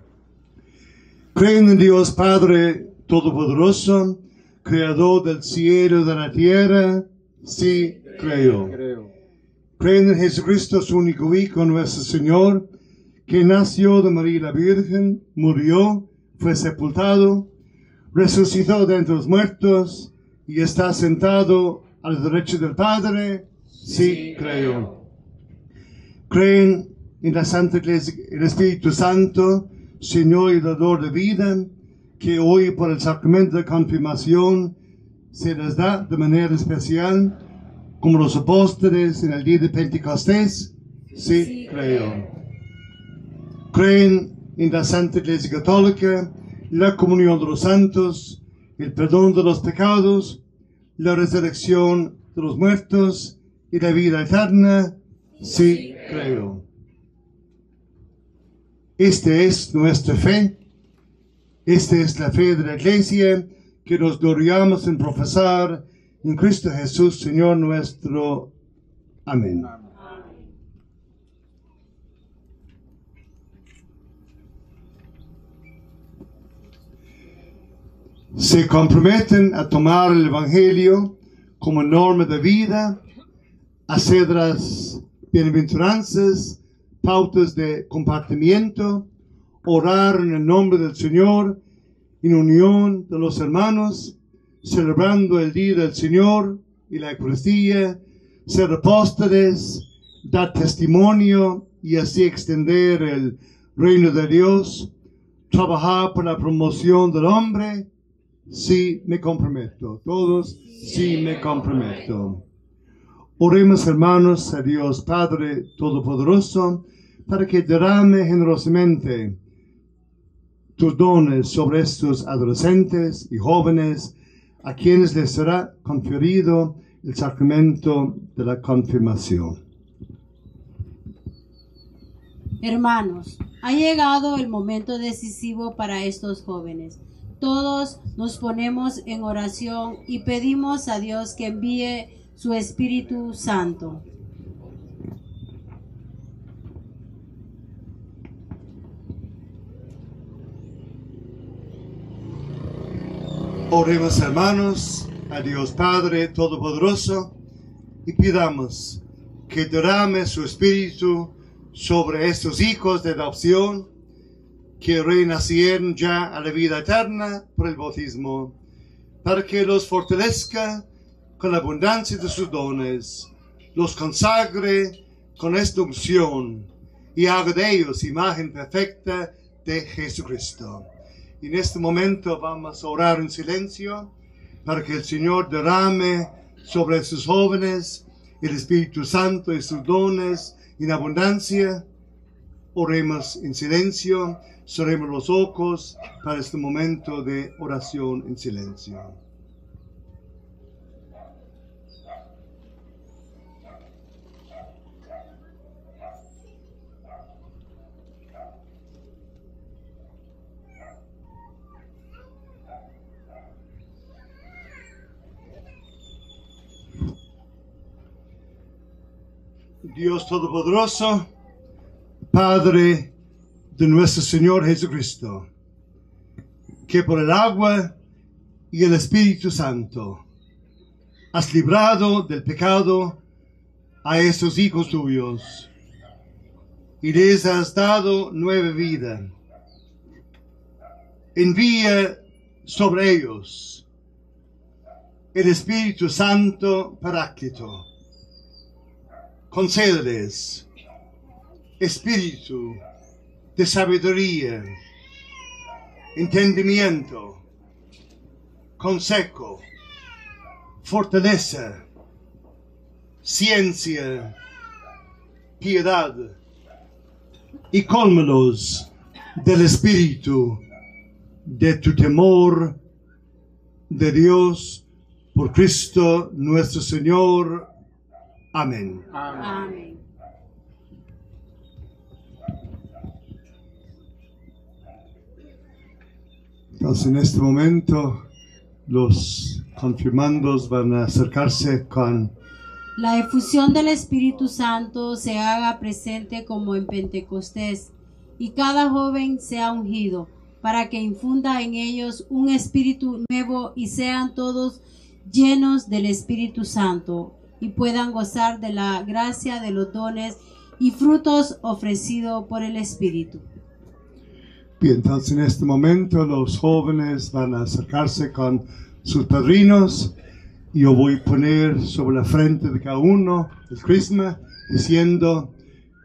Creen en Dios Padre Todopoderoso, Creador del cielo y de la tierra, sí creo. Creen en Jesucristo, su único Hijo, nuestro Señor, que nació de María la Virgen, murió, fue sepultado, resucitó de entre los muertos y está sentado a la derecha del Padre, sí creo. Creen en la Santa Iglesia, el Espíritu Santo, Señor y dador de vida, que hoy por el sacramento de confirmación se les da de manera especial, como los apóstoles en el día de Pentecostés, sí, creo. Creen en la Santa Iglesia Católica, la comunión de los santos, el perdón de los pecados, la resurrección de los muertos y la vida eterna, sí creo. Esta es nuestra fe. Esta es la fe de la Iglesia que nos gloriamos en profesar en Cristo Jesús, Señor nuestro. Amén. Se comprometen a tomar el Evangelio como norma de vida, hacer las bienaventuranzas, pautas de compartimiento, orar en el nombre del Señor, en unión de los hermanos, celebrando el día del Señor y la Eucaristía, ser apóstoles, dar testimonio y así extender el reino de Dios, trabajar por la promoción del hombre, sí me comprometo. Todos, sí me comprometo. Oremos hermanos a Dios Padre Todopoderoso para que derrame generosamente tus dones sobre estos adolescentes y jóvenes a quienes les será conferido el sacramento de la confirmación. Hermanos, ha llegado el momento decisivo para estos jóvenes. Todos nos ponemos en oración y pedimos a Dios que envíe su Espíritu Santo. Oremos hermanos a Dios Padre Todopoderoso y pidamos que derrame su espíritu sobre estos hijos de adopción que renacieron ya a la vida eterna por el bautismo, para que los fortalezca con la abundancia de sus dones, los consagre con esta unción y haga de ellos imagen perfecta de Jesucristo. Y en este momento vamos a orar en silencio para que el Señor derrame sobre sus jóvenes el Espíritu Santo y sus dones en abundancia. Oremos en silencio, cerremos los ojos para este momento de oración en silencio. Dios Todopoderoso, Padre, de nuestro Señor Jesucristo, que por el agua y el Espíritu Santo has librado del pecado a estos hijos tuyos y les has dado nueva vida. Envía sobre ellos el Espíritu Santo Paráclito. Concédeles espíritu de sabiduría, entendimiento, consejo, fortaleza, ciencia, piedad, y cólmalos del espíritu de tu temor de Dios por Cristo nuestro Señor. Amén. Amén. Entonces en este momento los confirmandos van a acercarse con La efusión del Espíritu Santo se haga presente como en Pentecostés y cada joven sea ungido para que infunda en ellos un espíritu nuevo y sean todos llenos del Espíritu Santo y puedan gozar de la gracia de los dones y frutos ofrecidos por el Espíritu. Bien, entonces en este momento los jóvenes van a acercarse con sus padrinos y yo voy a poner sobre la frente de cada uno el crisma diciendo,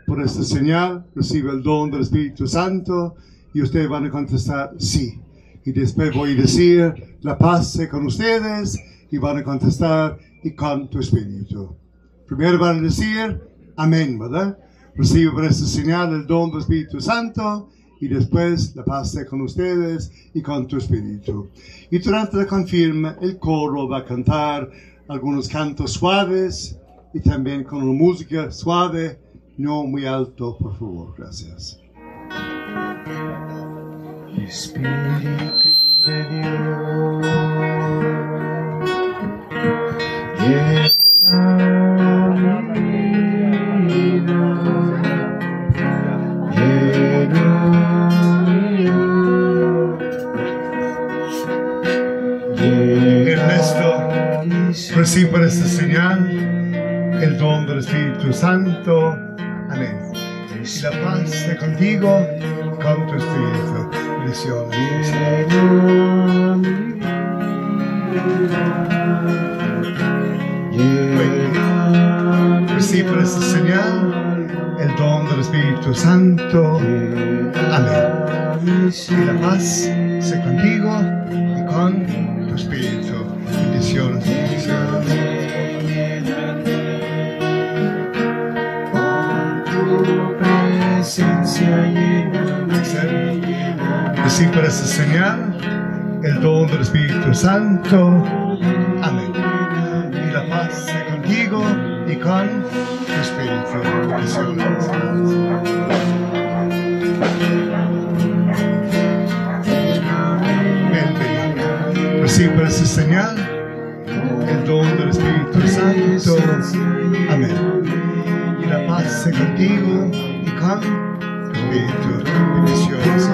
por esta señal recibe el don del Espíritu Santo y ustedes van a contestar sí. Y después voy a decir, la paz sea con ustedes y van a contestar y con tu Espíritu. Primero van a decir, amén, ¿verdad? Recibe por esta señal el don del Espíritu Santo y después la paz con ustedes y con tu espíritu. Y durante la confirma, el coro va a cantar algunos cantos suaves y también con una música suave, no muy alto, por favor. Gracias. Espíritu de Dios, llena recibe esta señal el don del Espíritu Santo. Amén. Y la paz sea contigo con tu espíritu. Bendiciones. Recibe esta señal el don del Espíritu Santo. Amén. Y la paz sea contigo y con tu espíritu. Bendiciones. Recibe por esta señal el don del Espíritu Santo. Amén. Y la paz sea contigo y con tu espíritu. Ven. Recibe por esta señal el don del Espíritu Santo. Amén. Y la paz sea contigo y con tu espíritu. Bendiciones.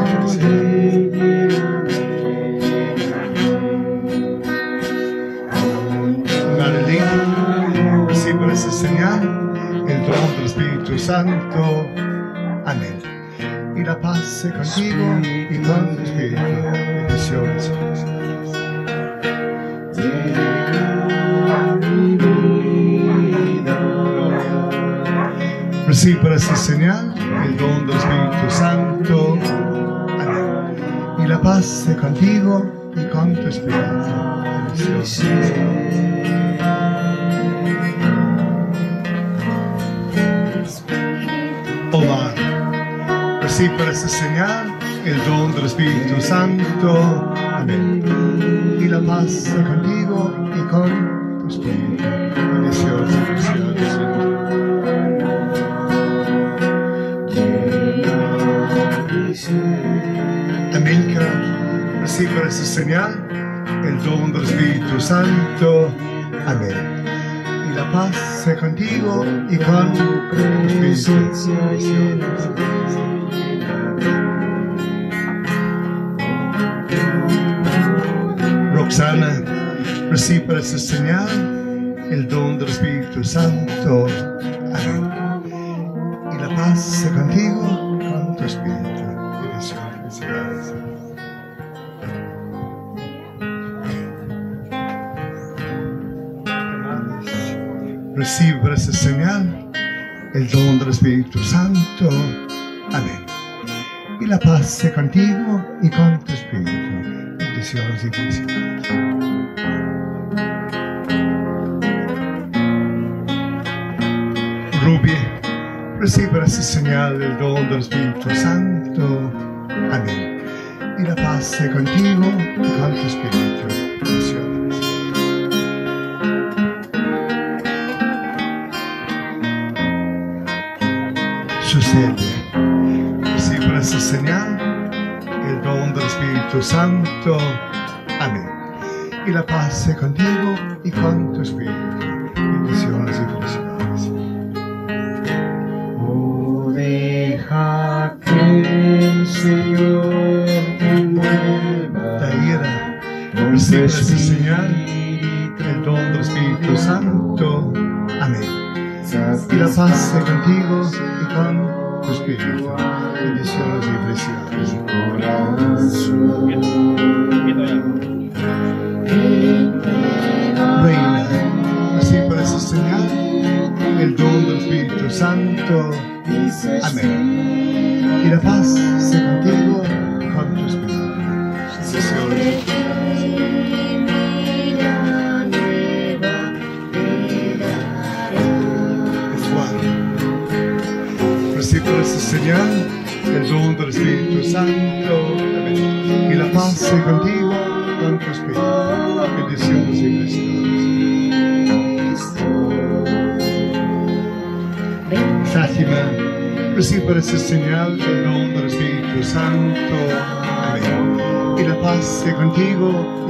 Recibe esa señal, el don del Espíritu Santo. Amén. Y la paz sea contigo y con tu espíritu. Bendiciones. Recibe esa señal, el don del Espíritu Santo. Amén. Y la paz sea contigo y con tu. Bendiciones. Omar, recibe esa señal, el don del Espíritu Santo. Amén. Y la paz sea contigo y con tu espíritu. Recibe esa señal, el don del Espíritu Santo. Amén. Y la paz sea contigo y con tu espíritu. Roxana, recibe esa señal, el don del Espíritu Santo. Amén. Y la paz sea contigo Recibe esa señal, el don del Espíritu Santo. Amén. Y la paz sea contigo y con tu espíritu. Bendiciones y felicidades. Rubí, recibe esa señal del don del Espíritu Santo. Amén. Y la paz sea contigo y con tu espíritu. Sucede. Recibe esa señal, el don del Espíritu Santo. Amén. Y la paz sea contigo y con tu espíritu. Bendiciones y felicidades. Oh, deja que el Señor te mueva. Taira, recibe esa señal, el don del Espíritu Santo. Amén. Y la paz sea contigo y con tu espíritu. Bendiciones y felicidades. Reina,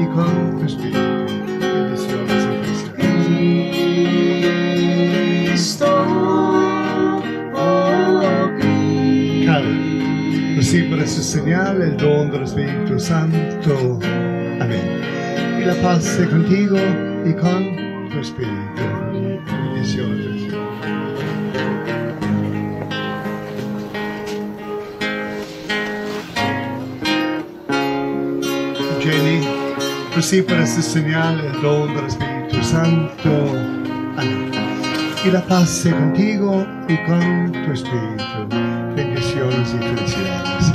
y con tu espíritu. Bendiciones y felicidades. Karen, recibe esa señal, el don del Espíritu Santo. Amén. Y la paz sea contigo y con tu espíritu. Recibe esa señal, el don del Espíritu Santo. Amén. Y la paz sea contigo y con tu espíritu. Bendiciones y felicidades.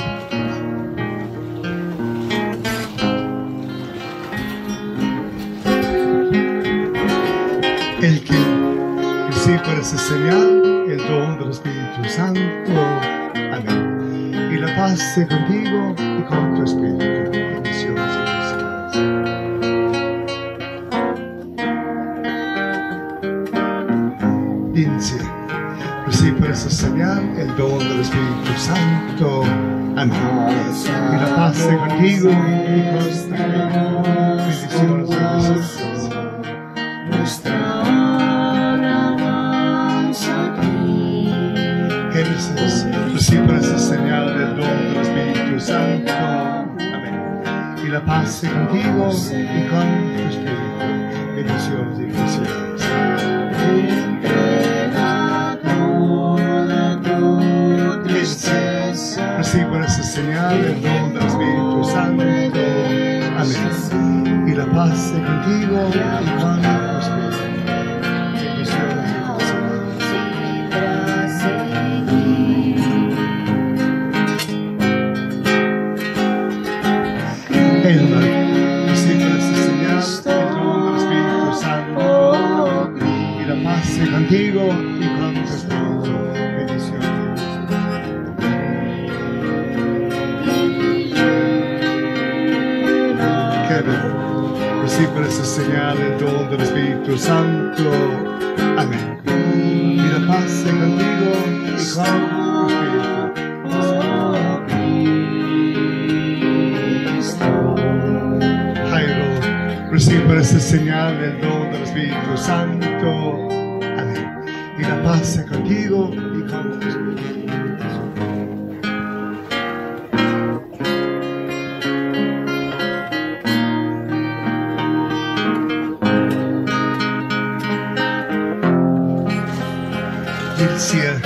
Iglesia,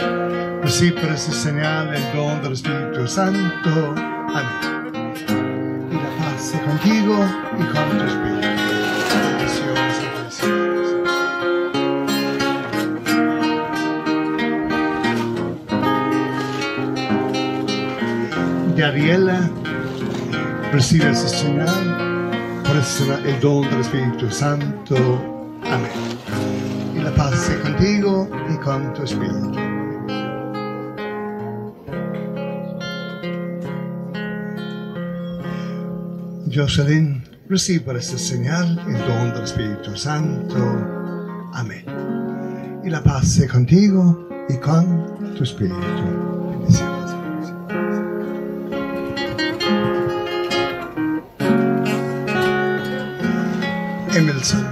recibe por esa señal el don del Espíritu Santo. Amén. Y la paz sea contigo y con tu espíritu. De Ariela, recibe esa señal el don del Espíritu Santo. Amén. Y la paz sea contigo y con tu espíritu. Jocelyn, recibe por esta señal el don del Espíritu Santo. Amén. Y la paz sea contigo y con tu espíritu. Bendiciones. Emerson,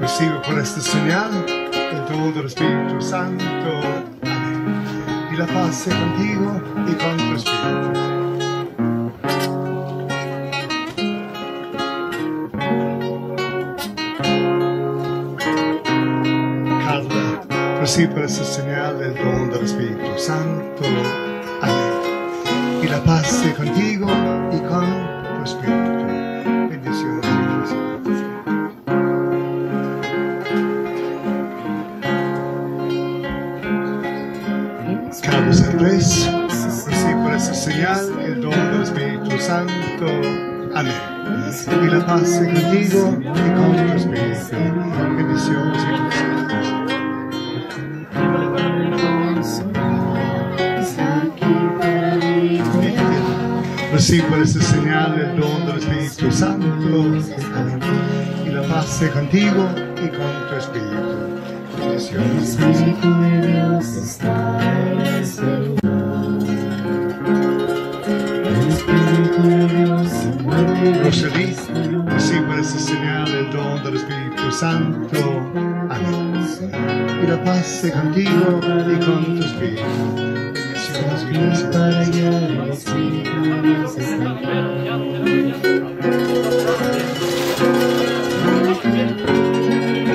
recibe por esta señal el don del Espíritu Santo. Amén. Y la paz sea contigo sea contigo y con tu espíritu. Felicidades.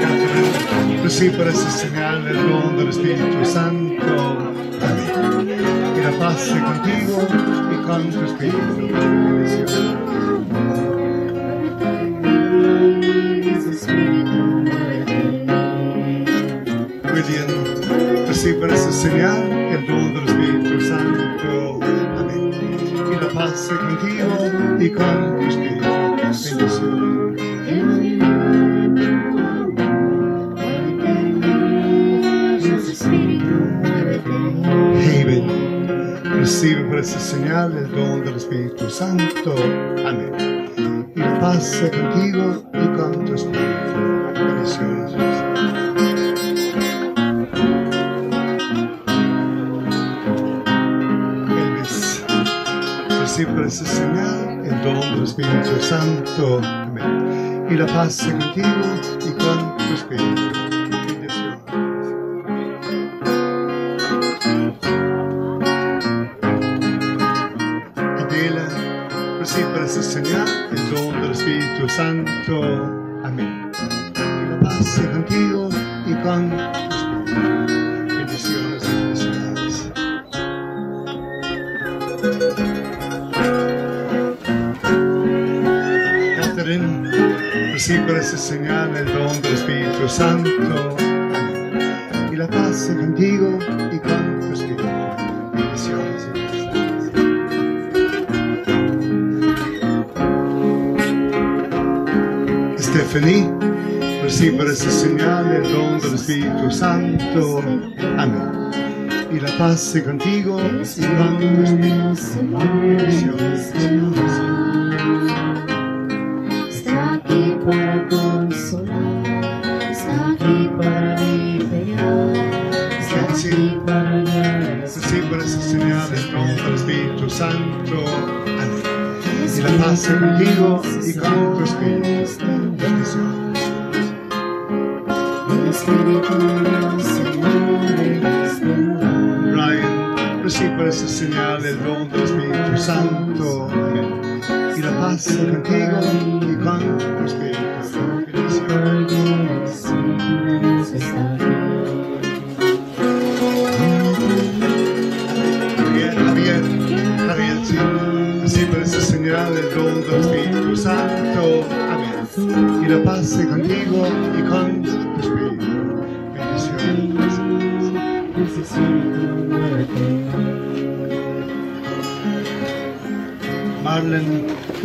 Catherine, recibe por esta señal el don del Espíritu Santo. Amén. Y la paz contigo y con tu espíritu. Santo. Amén. Y la paz sea contigo y con tu espíritu. Bendiciones. Elvis, por esta señal el don del Espíritu Santo. Amén. Y la paz sea contigo Catherine, recibe por esta señal el don del Espíritu Santo. Y la paz contigo y con tu espíritu. Bendiciones. Stephanie, recibe por esta señal el don del Espíritu Santo. Amén. Y la paz sea contigo y con tu espíritu. Santo. Amén. Y la paz contigo y con tu espíritu. Bendiciones. Ryan, recibe esta señal el don del Espíritu Santo. Amén. Y la paz contigo y con tu Espíritu.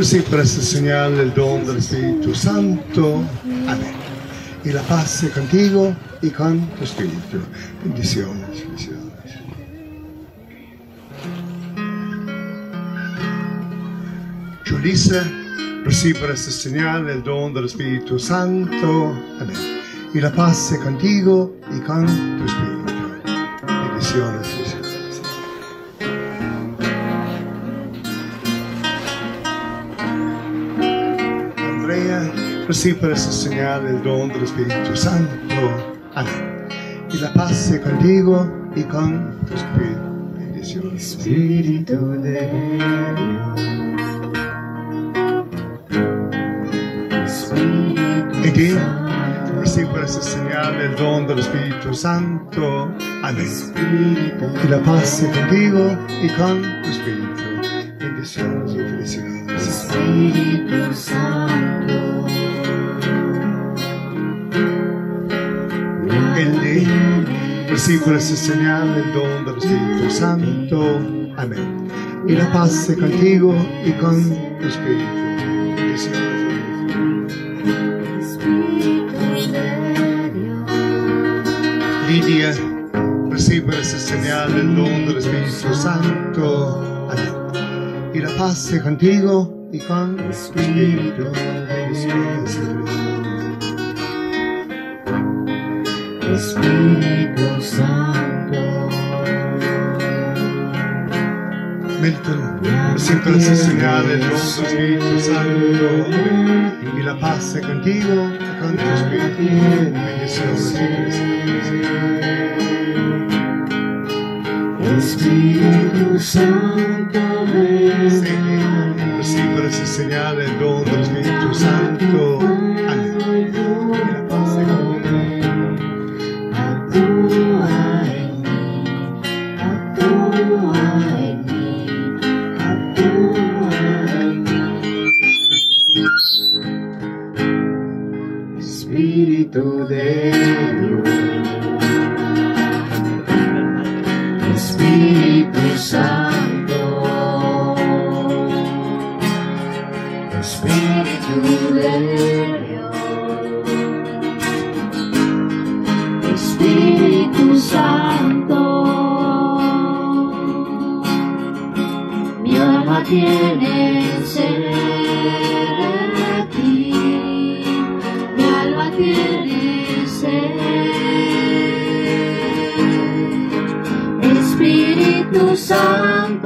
Marlen, recibe esta señal el don del Espíritu Santo. Amén. Y la paz sea contigo y con tu Espíritu. Bendiciones, bendiciones. Julissa, recibe esta señal el don del Espíritu Santo. Amén. Y la paz sea contigo y con tu Espíritu. Bendiciones. Recibe esta señal el don del Espíritu Santo. Amén. Y la paz sea contigo y con tu Espíritu. Bendiciones. Espíritu de Dios. Edith, recibe esta señal el don del Espíritu Santo. Amén. Y la paz sea contigo y con tu Espíritu. Bendiciones y felicidades. Espíritu Santo. Recibe esta señal el don del Espíritu Santo. Amén. Y la paz sea contigo y con tu Espíritu. Lidia, recibe esta señal el don del Espíritu Santo. Amén. Y la paz sea contigo y con tu Espíritu. Esta señal el don del Espíritu Santo. Y la paz sea contigo con tu Espíritu. Bendiciones. Espíritu Santo, ven. Recibe esta señal el don tiene sed de ti, mi alma tiene sed. Espíritu Santo,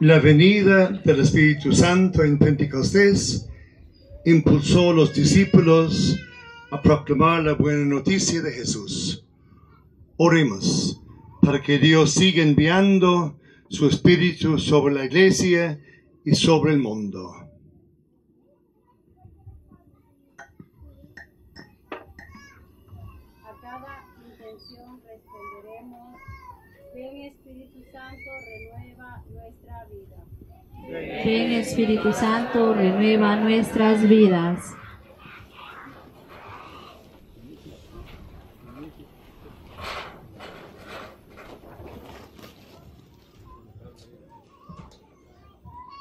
La venida del Espíritu Santo en Pentecostés impulsó a los discípulos a proclamar la buena noticia de Jesús. Oremos para que Dios siga enviando su espíritu sobre la iglesia y sobre el mundo. A cada intención responderemos, ven Espíritu Santo, renueva nuestra vida. Ven Espíritu Santo, renueva nuestras vidas.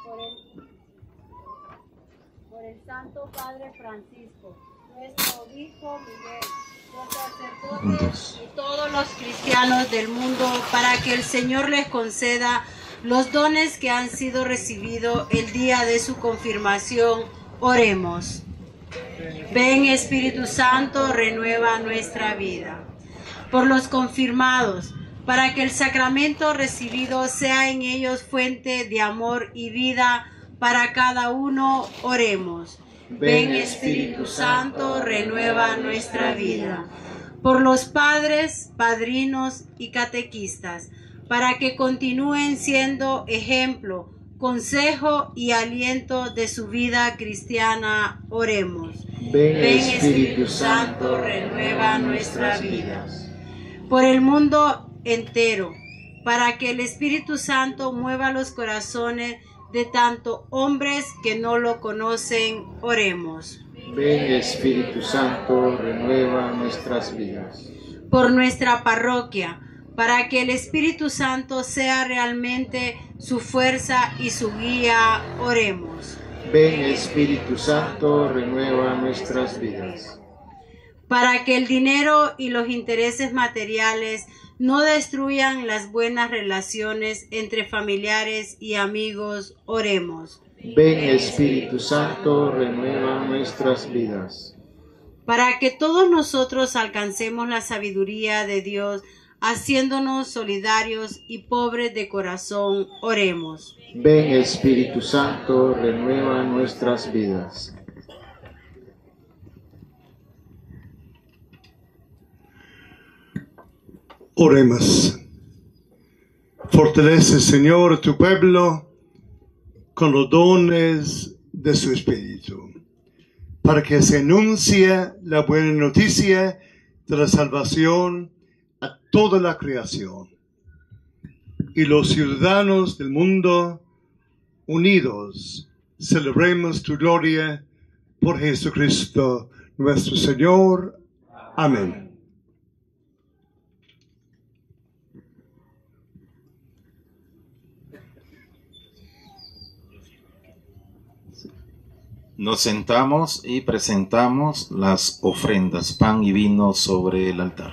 Por el, por el Santo Padre Francisco, nuestro obispo Miguel, los sacerdotes y todos los cristianos del mundo, para que el Señor les conceda los dones que han sido recibidos el día de su confirmación. Oremos. Ven Espíritu Santo, renueva nuestra vida. Por los confirmados, para que el sacramento recibido sea en ellos fuente de amor y vida para cada uno, oremos. Ven Espíritu Santo, renueva nuestra vida. Por los padres, padrinos y catequistas, para que continúen siendo ejemplo, consejo y aliento de su vida cristiana, oremos. Ven, Ven Espíritu Santo, renueva nuestras vidas. por el mundo entero, para que el Espíritu Santo mueva los corazones de tanto hombres que no lo conocen, oremos. Ven, Espíritu Santo, renueva nuestras vidas. Por nuestra parroquia, para que el Espíritu Santo sea realmente su fuerza y su guía, oremos. Ven, Espíritu Santo, renueva nuestras vidas. para que el dinero y los intereses materiales no destruyan las buenas relaciones entre familiares y amigos, oremos. Ven, Espíritu Santo, renueva nuestras vidas. Para que todos nosotros alcancemos la sabiduría de Dios, haciéndonos solidarios y pobres de corazón, oremos. Ven, Espíritu Santo, renueva nuestras vidas. Oremos. Fortalece, Señor, tu pueblo con los dones de su Espíritu, para que se anuncie la buena noticia de la salvación a toda la creación. Y los ciudadanos del mundo, unidos, celebremos tu gloria por Jesucristo nuestro Señor. Amén. Nos sentamos y presentamos las ofrendas, pan y vino sobre el altar.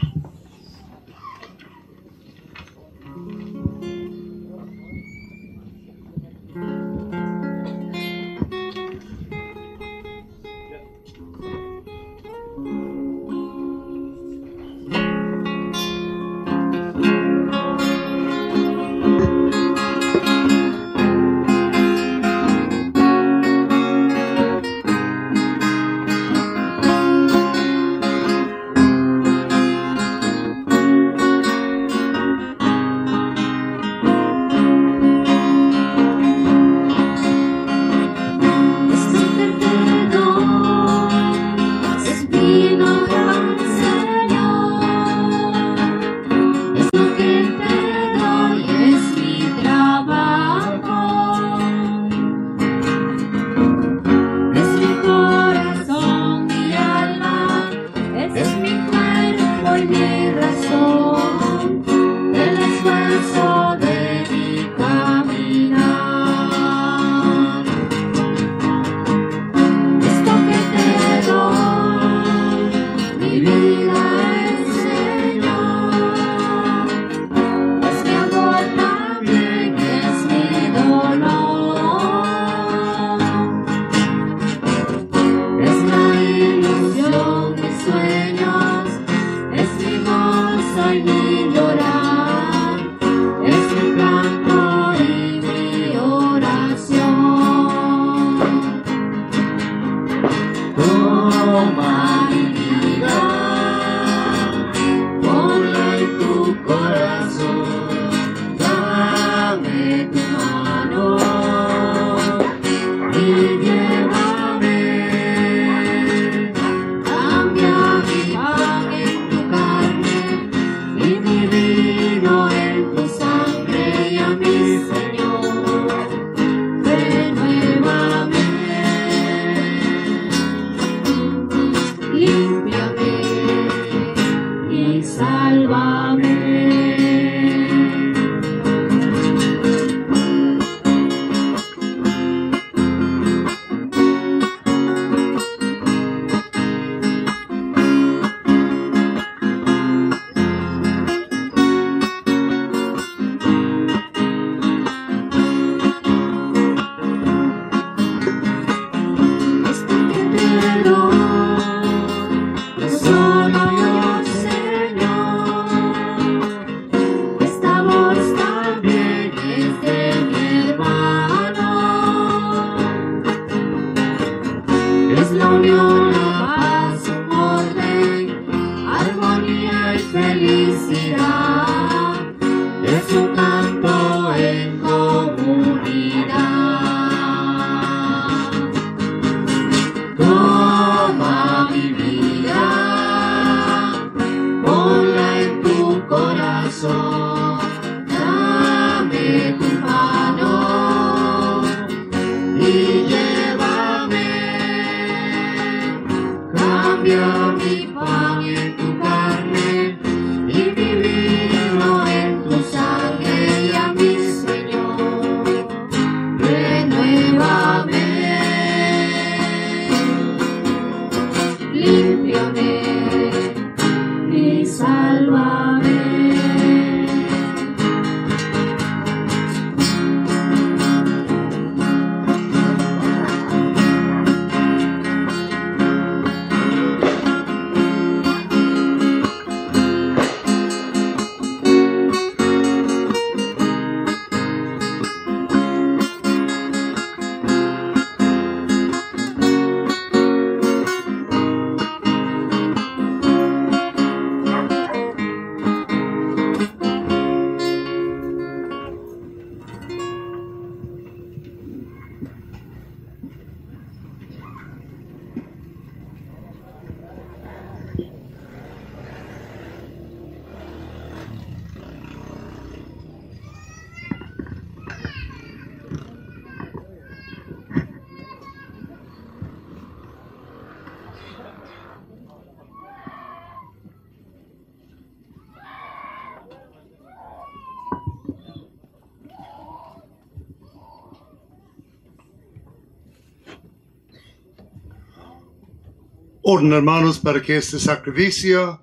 Hermanos, para que este sacrificio,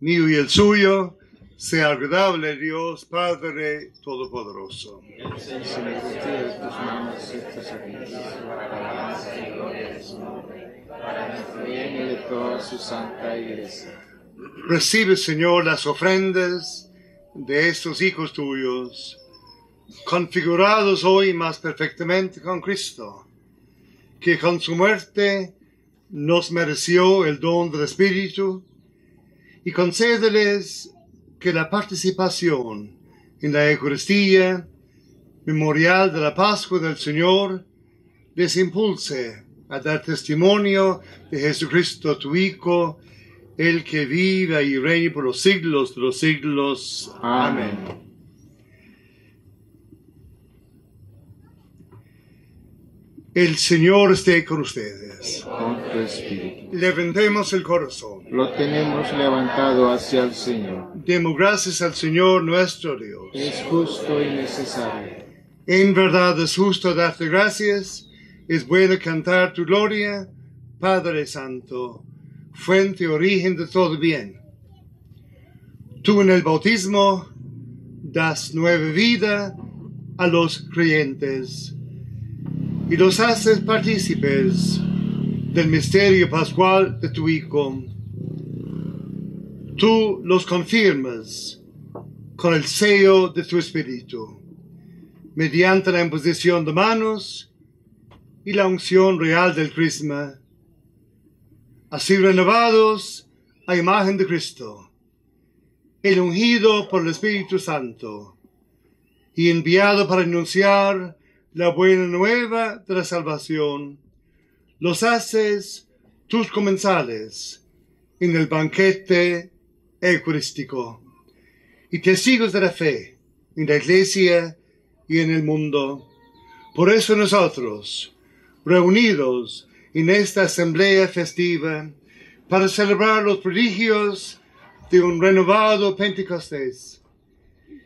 mío y el suyo, sea agradable a Dios Padre Todopoderoso. Recibe, Señor, las ofrendas de estos hijos tuyos, configurados hoy más perfectamente con Cristo, que con su muerte nos mereció el don del Espíritu, y concédeles que la participación en la Eucaristía, memorial de la Pascua del Señor, les impulse a dar testimonio de Jesucristo, tu Hijo, el que vive y reina por los siglos de los siglos. Amén. El Señor esté con ustedes. Con tu espíritu. Levantemos el corazón. Lo tenemos levantado hacia el Señor. Demos gracias al Señor nuestro Dios. Es justo y necesario. En verdad es justo darte gracias, es bueno cantar tu gloria, Padre Santo, fuente y origen de todo bien. Tú en el bautismo das nueva vida a los creyentes y los haces partícipes del misterio pascual de tu Hijo. Tú los confirmas con el sello de tu Espíritu, mediante la imposición de manos y la unción real del crisma, así renovados a imagen de Cristo, el ungido por el Espíritu Santo y enviado para anunciar la buena nueva de la salvación, los haces tus comensales en el banquete eucarístico y testigos de la fe en la iglesia y en el mundo. Por eso nosotros, reunidos en esta asamblea festiva, para celebrar los prodigios de un renovado Pentecostés.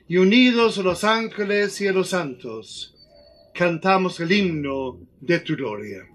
Y unidos a los ángeles y a los santos, cantamos el himno de tu gloria.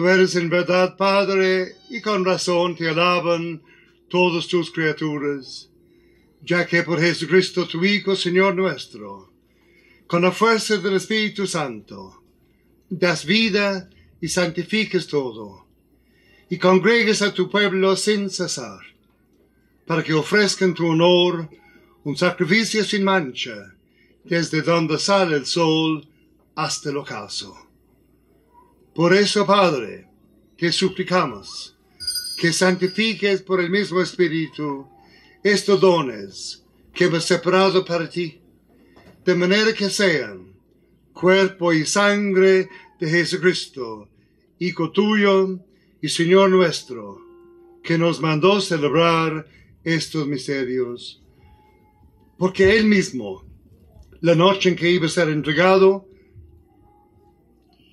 Santo eres en verdad, Padre, y con razón te alaban todas tus criaturas, ya que por Jesucristo tu Hijo, Señor nuestro, con la fuerza del Espíritu Santo, das vida y santificas todo, y congregas a tu pueblo sin cesar, para que ofrezcan tu honor un sacrificio sin mancha, desde donde sale el sol hasta el ocaso. Por eso, Padre, te suplicamos que santifiques por el mismo Espíritu estos dones que hemos separado para ti, de manera que sean cuerpo y sangre de Jesucristo, Hijo tuyo y Señor nuestro, que nos mandó celebrar estos misterios. Porque Él mismo, la noche en que iba a ser entregado,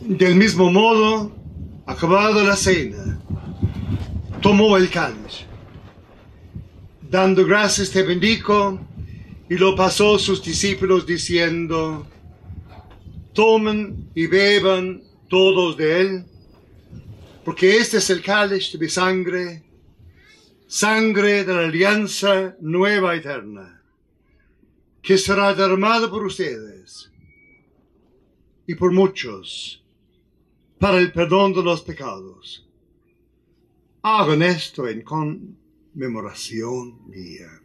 Del mismo modo, acabada la cena, tomó el cáliz. Dando gracias te bendijo y lo pasó a sus discípulos diciendo, tomen y beban todos de él, porque este es el cáliz de mi sangre, sangre de la alianza nueva eterna, que será derramada por ustedes y por muchos para el perdón de los pecados. Hagan esto en conmemoración mía.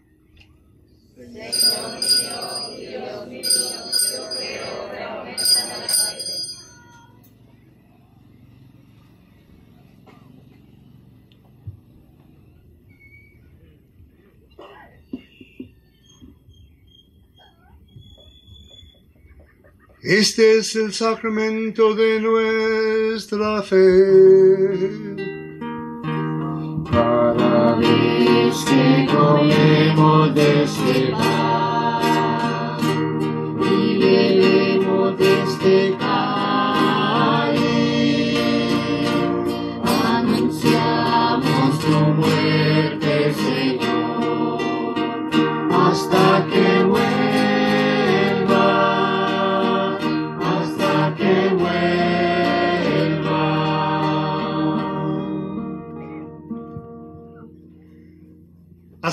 Este es el sacramento de nuestra fe. Cada vez que comemos de este pan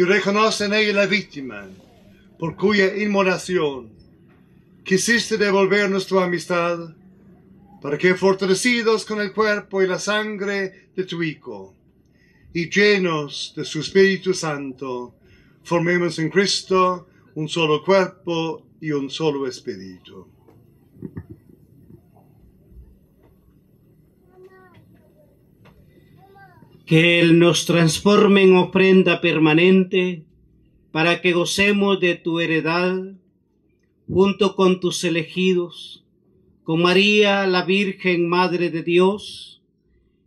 y reconoce en ella la víctima por cuya inmolación quisiste devolvernos tu amistad para que fortalecidos con el cuerpo y la sangre de tu Hijo y llenos de su Espíritu Santo, formemos en Cristo un solo cuerpo y un solo espíritu. Que Él nos transforme en ofrenda permanente para que gocemos de tu heredad junto con tus elegidos, con María, la Virgen Madre de Dios,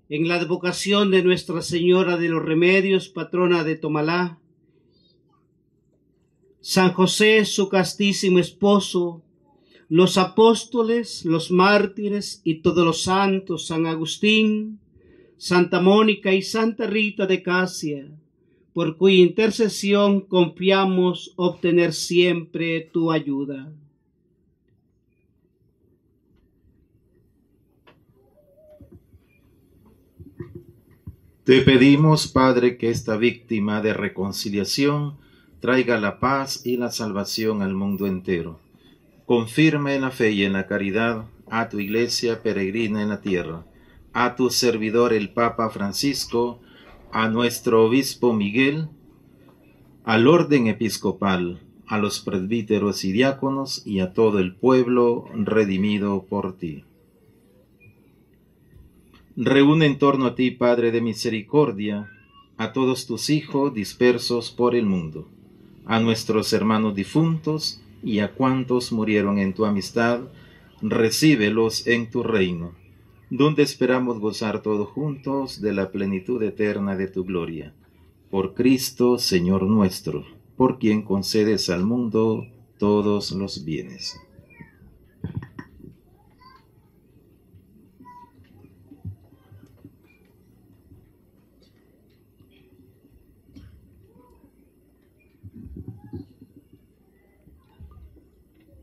en la advocación de Nuestra Señora de los Remedios, patrona de Tomalá, San José, su castísimo esposo, los apóstoles, los mártires y todos los santos, San Agustín, Santa Mónica y Santa Rita de Casia, por cuya intercesión confiamos obtener siempre tu ayuda. Te pedimos, Padre, que esta víctima de reconciliación traiga la paz y la salvación al mundo entero. Confirme en la fe y en la caridad a tu iglesia peregrina en la tierra, a tu servidor el Papa Francisco, a nuestro obispo Miguel, al orden episcopal, a los presbíteros y diáconos y a todo el pueblo redimido por ti. Reúne en torno a ti, Padre de misericordia, a todos tus hijos dispersos por el mundo, a nuestros hermanos difuntos y a cuantos murieron en tu amistad, recíbelos en tu reino, donde esperamos gozar todos juntos de la plenitud eterna de tu gloria. Por Cristo, Señor nuestro, por quien concedes al mundo todos los bienes.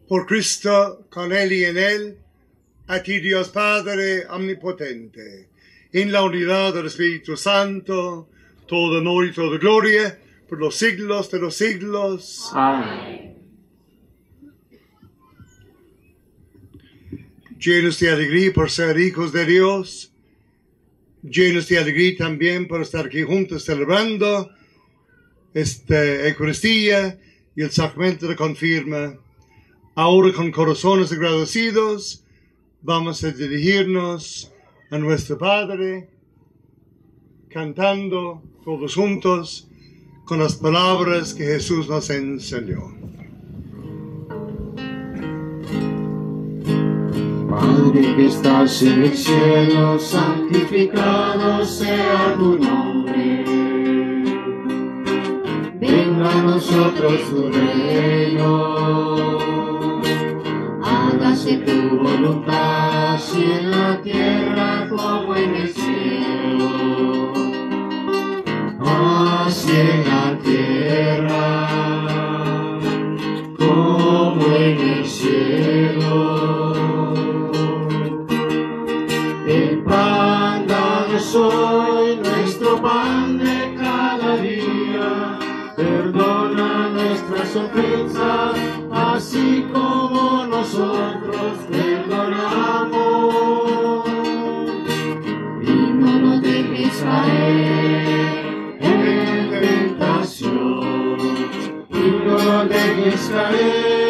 Por Cristo, con Él y en Él, a ti Dios Padre Omnipotente, en la unidad del Espíritu Santo, todo honor y toda gloria, por los siglos de los siglos. Amén. Llenos de alegría por ser hijos de Dios, llenos de alegría también por estar aquí juntos celebrando esta Eucaristía y el sacramento de confirma. Ahora con corazones agradecidos vamos a dirigirnos a nuestro Padre cantando todos juntos con las palabras que Jesús nos enseñó. Padre que estás en el cielo, santificado sea tu nombre. Venga a nosotros tu reino. Hágase tu voluntad, así en la tierra como en el cielo. Así en la tierra como en el cielo. El pan danos hoy, nuestro pan de cada día. Perdona nuestras ofensas, así como nosotros perdonamos. Y no nos dejes caer en tentación. Y no nos dejes caer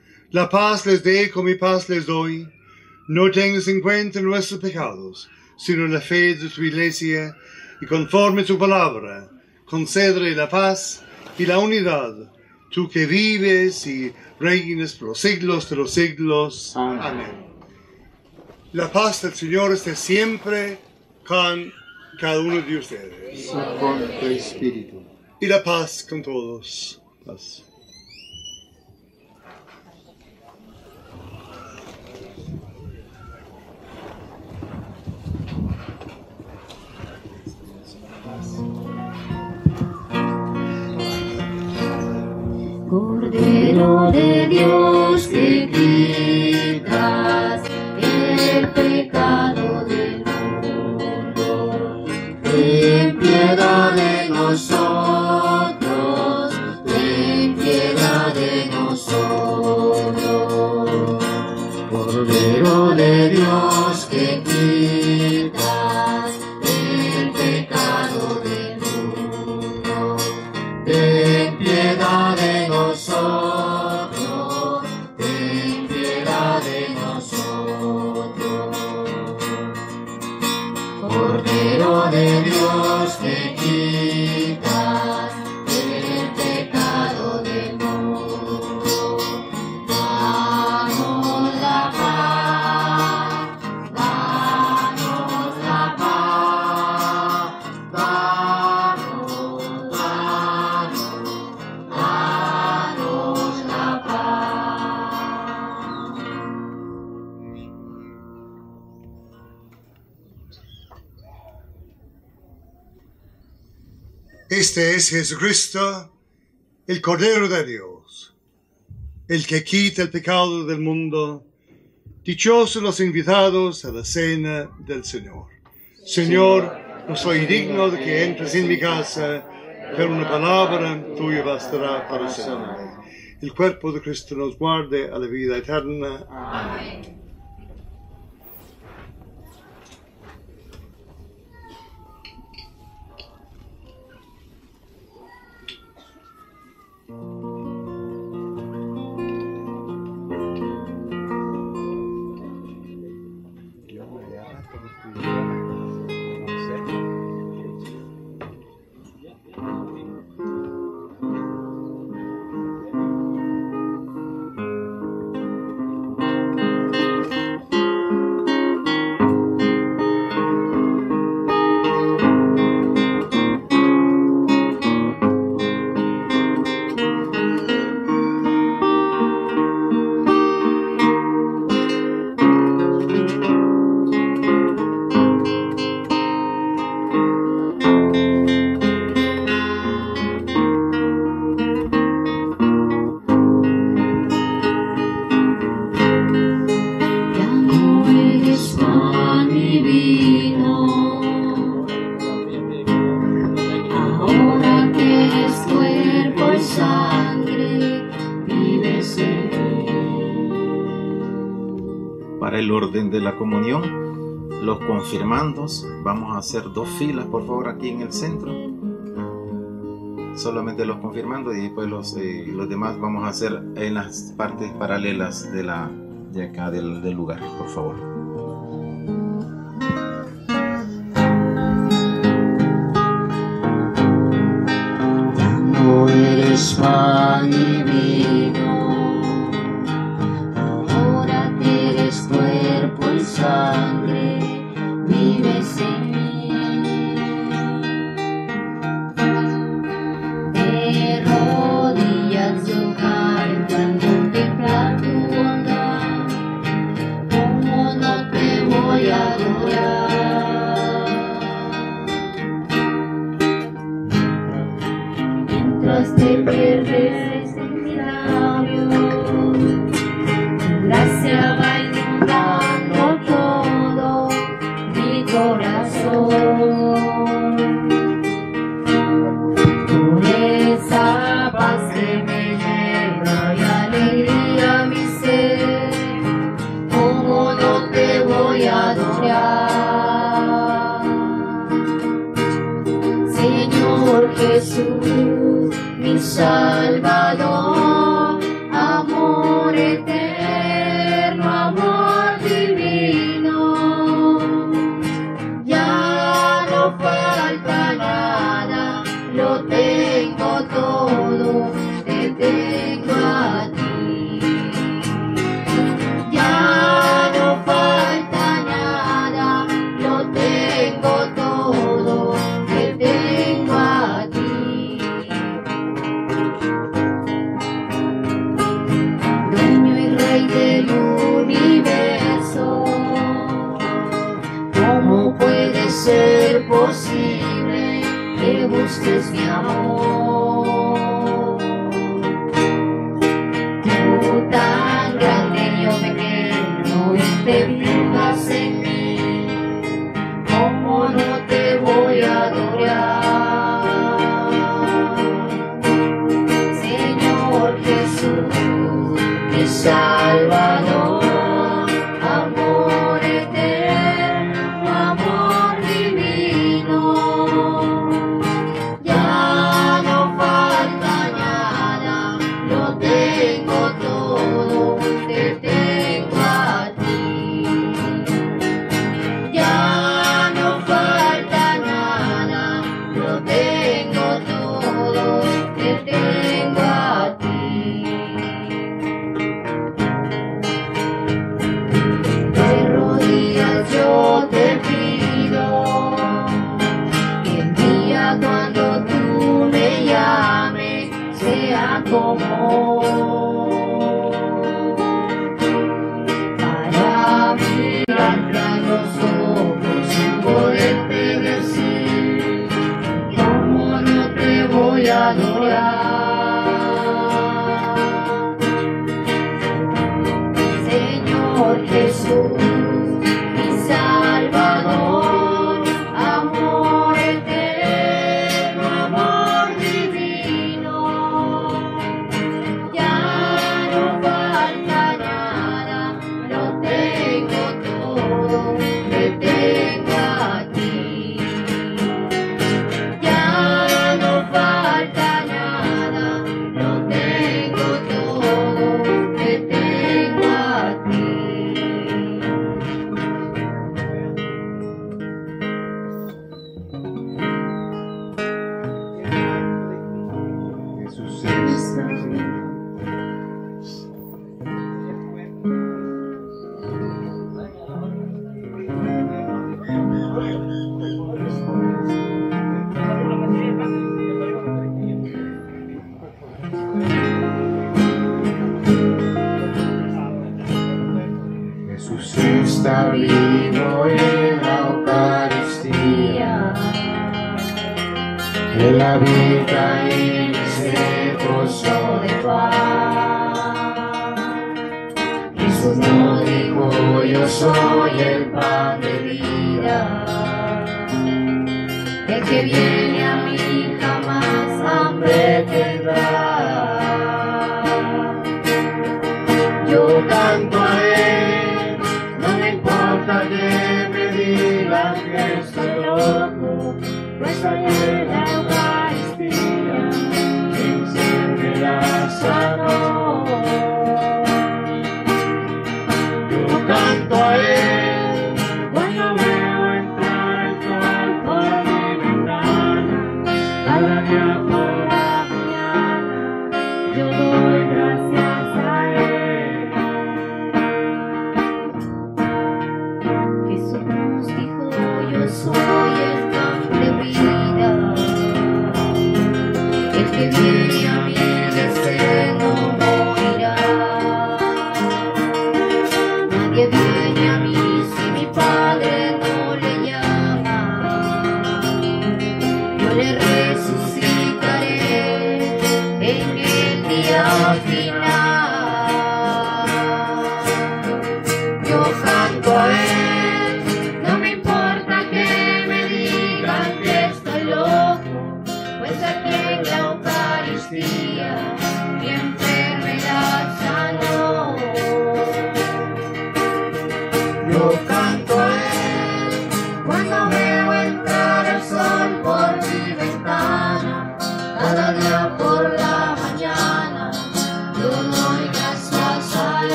la paz les dejo, mi paz les doy, no tengas en cuenta nuestros pecados, sino la fe de tu iglesia, y conforme tu palabra, concédele la paz y la unidad, tú que vives y reinas por los siglos de los siglos. Amén. La paz del Señor esté siempre con cada uno de ustedes. Y con tu espíritu. Y la paz con todos. Paz. Cordero de Dios que quitas el pecado del mundo, ten piedad de nosotros, ten piedad de nosotros. De Dios que quitas Este es Jesucristo, el Cordero de Dios, el que quita el pecado del mundo. Dichosos los invitados a la cena del Señor. Señor, no soy digno de que entres en mi casa, pero una palabra tuya bastará para sanarme. El cuerpo de Cristo nos guarde a la vida eterna. Ya hacer dos filas, por favor, aquí en el centro. Solamente los confirmandos y después los, eh, los demás vamos a hacer en las partes paralelas de, la, de acá del lugar, por favor.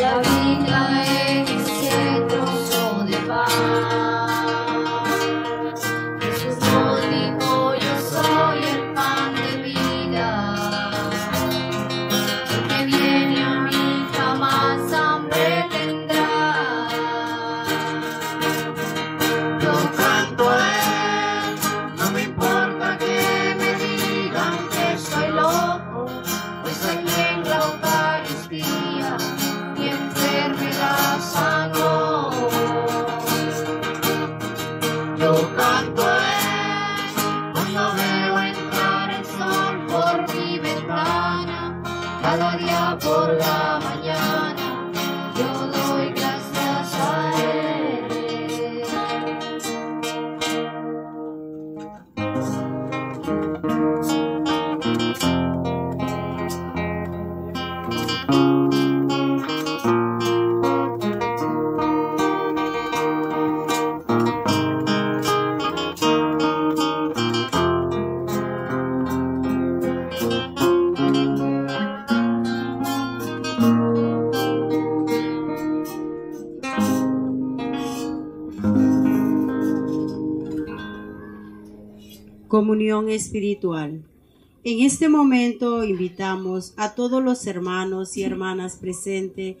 love you. Comunión espiritual. En este momento invitamos a todos los hermanos y hermanas presentes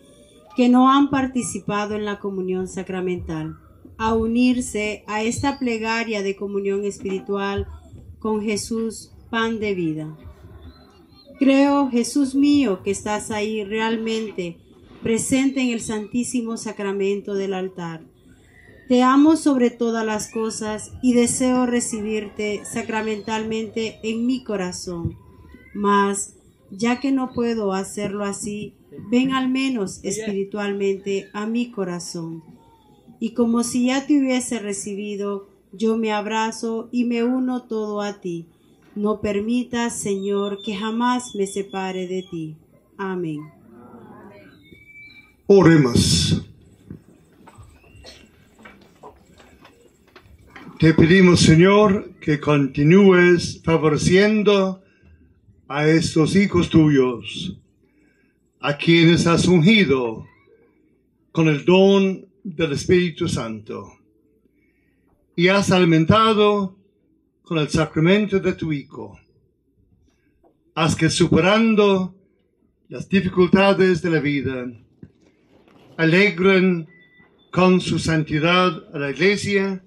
que no han participado en la comunión sacramental a unirse a esta plegaria de comunión espiritual con Jesús, pan de vida. Creo, Jesús mío, que estás ahí realmente presente en el Santísimo Sacramento del altar. Te amo sobre todas las cosas y deseo recibirte sacramentalmente en mi corazón. Mas, ya que no puedo hacerlo así, ven al menos espiritualmente a mi corazón. Y como si ya te hubiese recibido, yo me abrazo y me uno todo a ti. No permitas, Señor, que jamás me separe de ti. Amén. Oremos. Te pedimos, Señor, que continúes favoreciendo a estos hijos tuyos, a quienes has ungido con el don del Espíritu Santo y has alimentado con el sacramento de tu Hijo. Haz que superando las dificultades de la vida, alegren con su santidad a la iglesia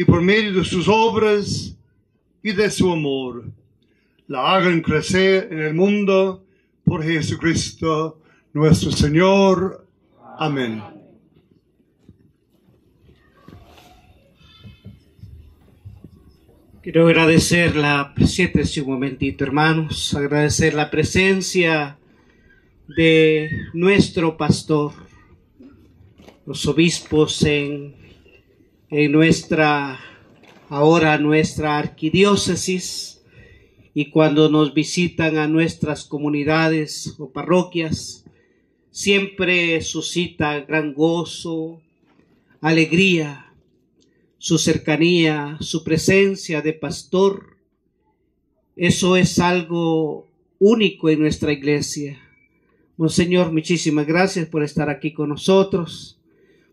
y por medio de sus obras y de su amor, la hagan crecer en el mundo por Jesucristo nuestro Señor. Amén. Quiero agradecer la, siéntese un momentito hermanos, agradecer la presencia de nuestro pastor, los obispos en, en nuestra, ahora nuestra arquidiócesis, y cuando nos visitan a nuestras comunidades o parroquias, siempre suscita gran gozo, alegría, su cercanía, su presencia de pastor. Eso es algo único en nuestra iglesia. Monseñor, muchísimas gracias por estar aquí con nosotros,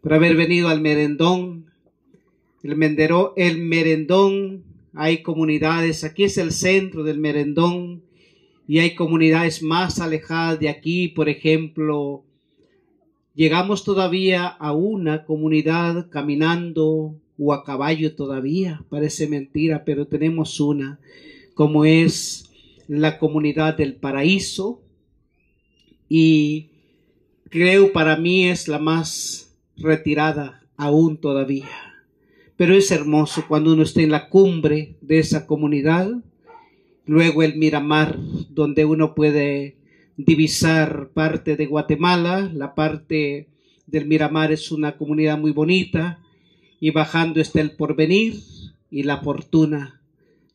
por haber venido al merendón. El, mendero, el merendón, hay comunidades, aquí es el centro del merendón y hay comunidades más alejadas de aquí, por ejemplo, llegamos todavía a una comunidad caminando o a caballo todavía, parece mentira, pero tenemos una, como es la comunidad del paraíso, y creo para mí es la más retirada aún todavía. Pero es hermoso cuando uno está en la cumbre de esa comunidad, luego el Miramar, donde uno puede divisar parte de Guatemala, la parte del Miramar es una comunidad muy bonita, y bajando está el porvenir y la fortuna,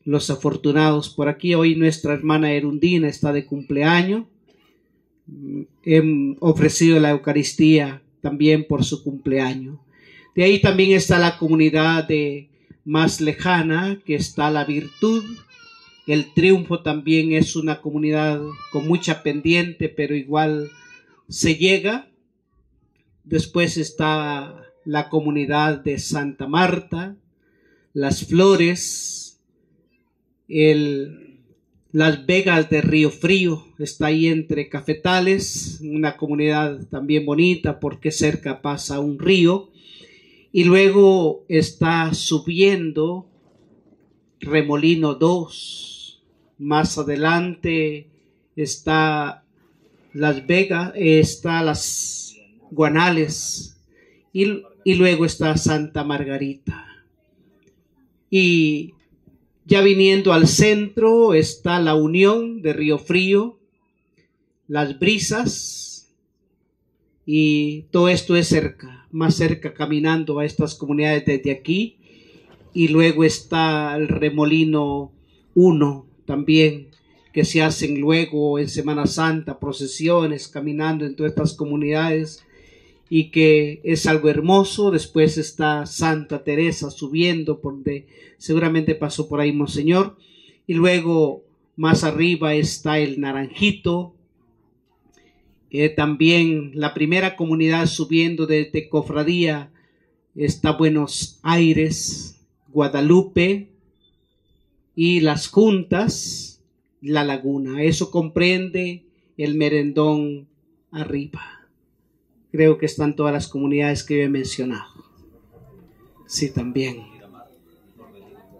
los afortunados. Por aquí hoy nuestra hermana Erundina está de cumpleaños. He ofrecido la Eucaristía también por su cumpleaños. De ahí también está la comunidad de más lejana, que está la virtud. El triunfo también es una comunidad con mucha pendiente, pero igual se llega. Después está la comunidad de Santa Marta, Las Flores, el, Las Vegas de Río Frío, está ahí entre cafetales, una comunidad también bonita porque cerca pasa un río, y luego está subiendo Remolino 2, más adelante está Las Vegas, está Las Guanales, y y luego está Santa Margarita. Y ya viniendo al centro está la Unión de Río Frío, las brisas, y todo esto es cerca, más cerca caminando a estas comunidades desde aquí. Y luego está el Remolino 1 también, que se hacen luego en Semana Santa, procesiones, caminando en todas estas comunidades y que es algo hermoso. Después está Santa Teresa subiendo por donde seguramente pasó por ahí Monseñor. Y luego más arriba está el Naranjito. Eh, también la primera comunidad subiendo desde Cofradía está Buenos Aires, Guadalupe, y las juntas, la laguna. Eso comprende el merendón arriba. Creo que están todas las comunidades que yo he mencionado. Sí, también.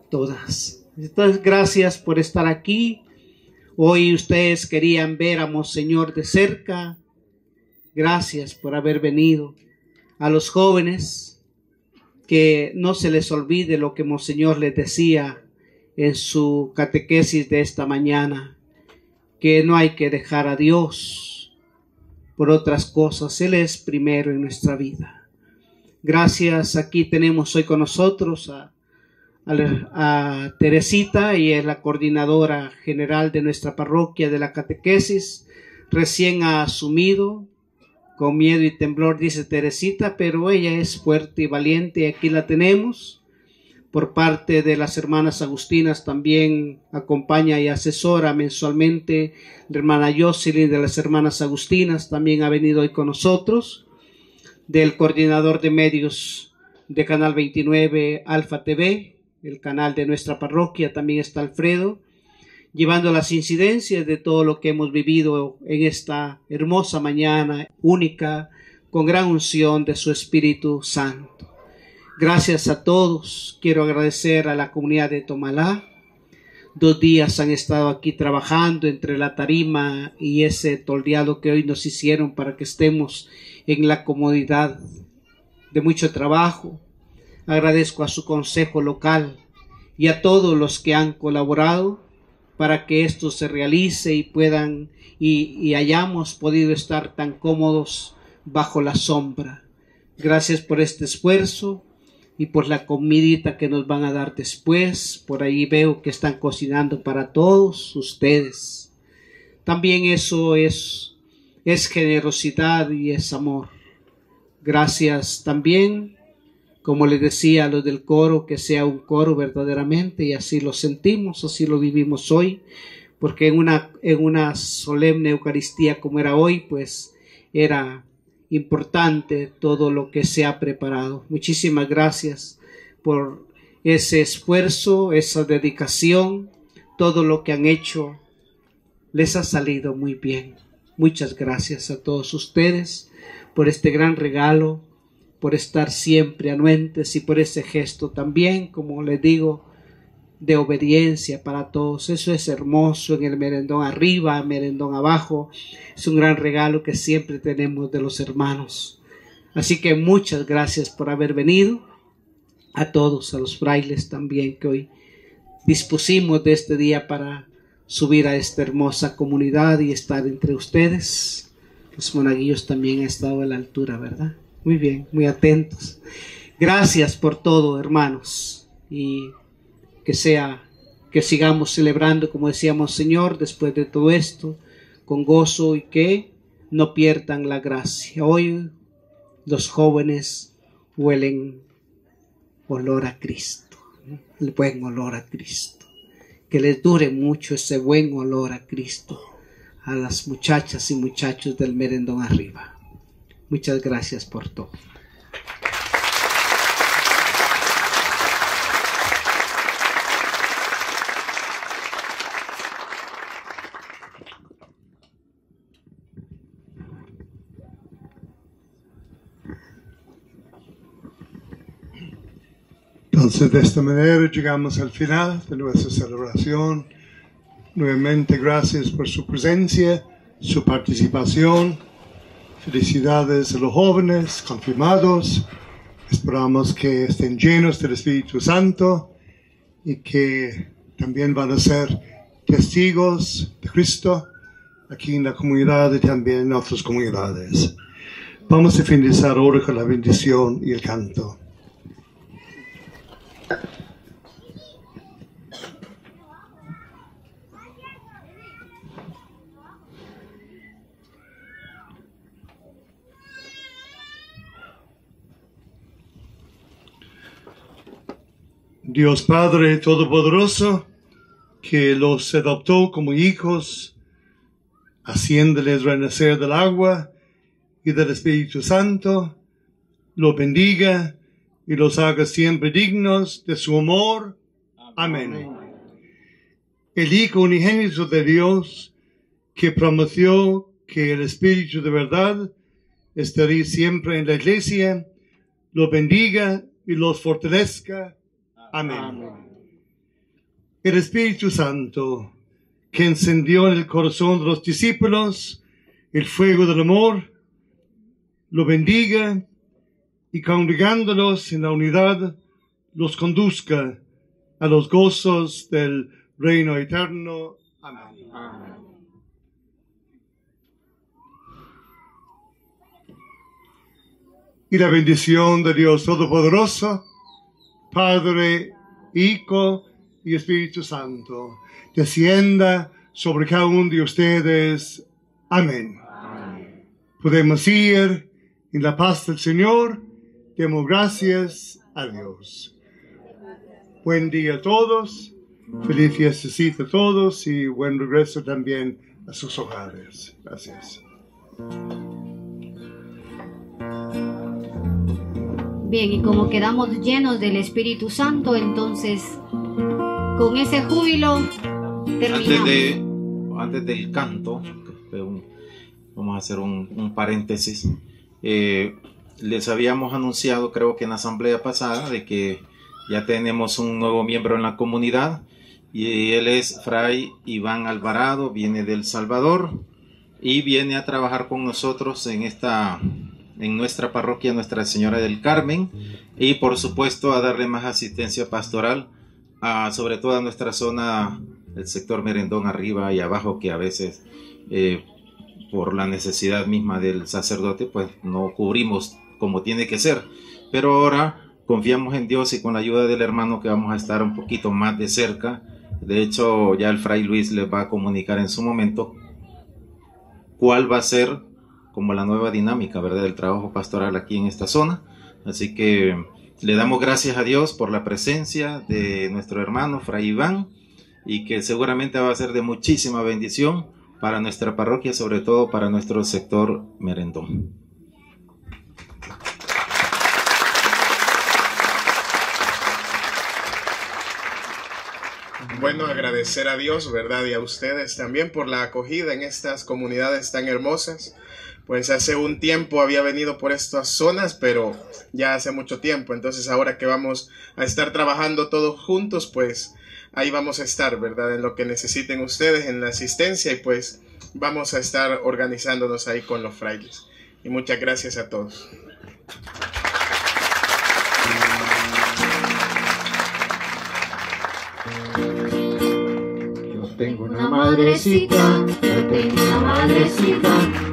Todas. Entonces, gracias por estar aquí. Hoy ustedes querían ver a Monseñor de cerca. Gracias por haber venido. A los jóvenes, que no se les olvide lo que Monseñor les decía en su catequesis de esta mañana, que no hay que dejar a Dios por otras cosas. Él es primero en nuestra vida. Gracias. Aquí tenemos hoy con nosotros a Teresita y es la coordinadora general de nuestra parroquia de la catequesis, recién ha asumido, con miedo y temblor, dice Teresita, pero ella es fuerte y valiente y aquí la tenemos. Por parte de las hermanas agustinas también acompaña y asesora mensualmente la hermana Jocelyn de las hermanas agustinas, también ha venido hoy con nosotros, del coordinador de medios de Canal 29 Alfa TV, el canal de nuestra parroquia, también está Alfredo, llevando las incidencias de todo lo que hemos vivido en esta hermosa mañana única, con gran unción de su Espíritu Santo. Gracias a todos. Quiero agradecer a la comunidad de Tomalá. Dos días han estado aquí trabajando entre la tarima y ese toldeado que hoy nos hicieron para que estemos en la comodidad de mucho trabajo. Agradezco a su consejo local y a todos los que han colaborado para que esto se realice y puedan y, y hayamos podido estar tan cómodos bajo la sombra. Gracias por este esfuerzo y por la comidita que nos van a dar después. Por ahí veo que están cocinando para todos ustedes. También eso es, es generosidad y es amor. Gracias también, como les decía a los del coro, que sea un coro verdaderamente y así lo sentimos, así lo vivimos hoy, porque en una, en una solemne Eucaristía como era hoy, pues era importante todo lo que se ha preparado. Muchísimas gracias por ese esfuerzo, esa dedicación, todo lo que han hecho les ha salido muy bien. Muchas gracias a todos ustedes por este gran regalo, por estar siempre anuentes y por ese gesto también, como les digo, de obediencia para todos. Eso es hermoso en el merendón arriba, merendón abajo. Es un gran regalo que siempre tenemos de los hermanos. Así que muchas gracias por haber venido. A todos, a los frailes también que hoy dispusimos de este día para subir a esta hermosa comunidad y estar entre ustedes. Los monaguillos también han estado a la altura, ¿verdad? Muy bien, muy atentos. Gracias por todo, hermanos. Y que sea, que sigamos celebrando, como decíamos, Señor, después de todo esto, con gozo y que no pierdan la gracia. Hoy los jóvenes huelen olor a Cristo, el buen olor a Cristo. Que les dure mucho ese buen olor a Cristo a las muchachas y muchachos del merendón arriba. Muchas gracias por todo. Entonces, de esta manera llegamos al final de nuestra celebración. Nuevamente, gracias por su presencia, su participación. Felicidades a los jóvenes confirmados. Esperamos que estén llenos del Espíritu Santo y que también van a ser testigos de Cristo aquí en la comunidad y también en otras comunidades. Vamos a finalizar ahora con la bendición y el canto. Dios Padre Todopoderoso, que los adoptó como hijos, haciéndoles renacer del agua y del Espíritu Santo, los bendiga y los haga siempre dignos de su amor. Amén. el Hijo unigénito de Dios, que prometió que el Espíritu de verdad estaría siempre en la iglesia, lo bendiga y los fortalezca. Amén. El Espíritu Santo, que encendió en el corazón de los discípulos el fuego del amor, lo bendiga y congregándolos en la unidad, los conduzca a los gozos del reino eterno. Amén. Y la bendición de Dios Todopoderoso, Padre, Hijo y Espíritu Santo, descienda sobre cada uno de ustedes. Amén. Podemos ir en la paz del Señor. Demos gracias a Dios. Buen día a todos. Feliz fiestecita a todos y buen regreso también a sus hogares. Gracias. Bien, y como quedamos llenos del Espíritu Santo, entonces con ese júbilo Antes, terminamos. de, antes del canto, vamos a hacer un, un paréntesis. Eh, les habíamos anunciado, creo que en la asamblea pasada, de que ya tenemos un nuevo miembro en la comunidad y él es Fray Iván Alvarado, viene del Salvador y viene a trabajar con nosotros en esta en nuestra parroquia Nuestra Señora del Carmen y por supuesto a darle más asistencia pastoral a sobre todo a nuestra zona el sector merendón arriba y abajo que a veces eh, por la necesidad misma del sacerdote pues no cubrimos como tiene que ser. Pero ahora confiamos en Dios y con la ayuda del hermano que vamos a estar un poquito más de cerca. De hecho ya el fray Luis les va a comunicar en su momento cuál va a ser como la nueva dinámica, ¿verdad? Del trabajo pastoral aquí en esta zona. Así que le damos gracias a Dios por la presencia de nuestro hermano Fray Iván y que seguramente va a ser de muchísima bendición para nuestra parroquia, sobre todo para nuestro sector merendón. Bueno, agradecer a Dios, ¿verdad? Y a ustedes también por la acogida en estas comunidades tan hermosas. Pues hace un tiempo había venido por estas zonas, pero ya hace mucho tiempo. Entonces ahora que vamos a estar trabajando todos juntos, pues ahí vamos a estar, ¿verdad? En lo que necesiten ustedes, en la asistencia y pues vamos a estar organizándonos ahí con los frailes. Y muchas gracias a todos. Yo tengo una madrecita, yo tengo una madrecita,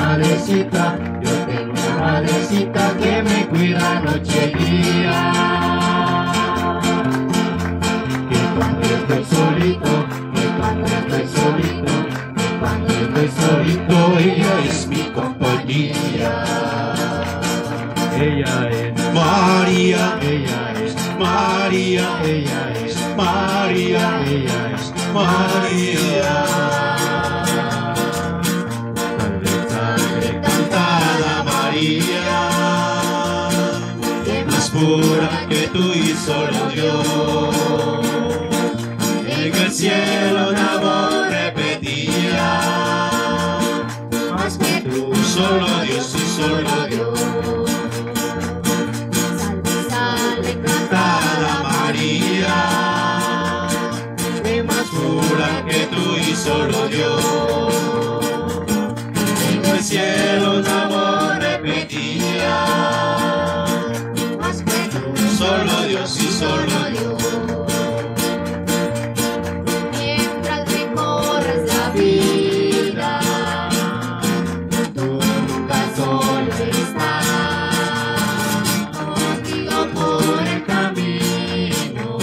madrecita yo tengo una madrecita que me cuida noche y día. Que cuando estoy solito, que cuando estoy solito, que cuando estoy solito, ella es mi compañía. Ella es María, ella es María, ella es María, ella es María. Que tú y solo Dios. En el cielo una voz repetía, más que tú, solo Dios y solo Dios. Salve, cantada María, es más pura que tú y solo Dios. En el cielo una voz repetía, solo Dios y solo Dios. Mientras recorres la vida, tú nunca solo estás contigo por el camino,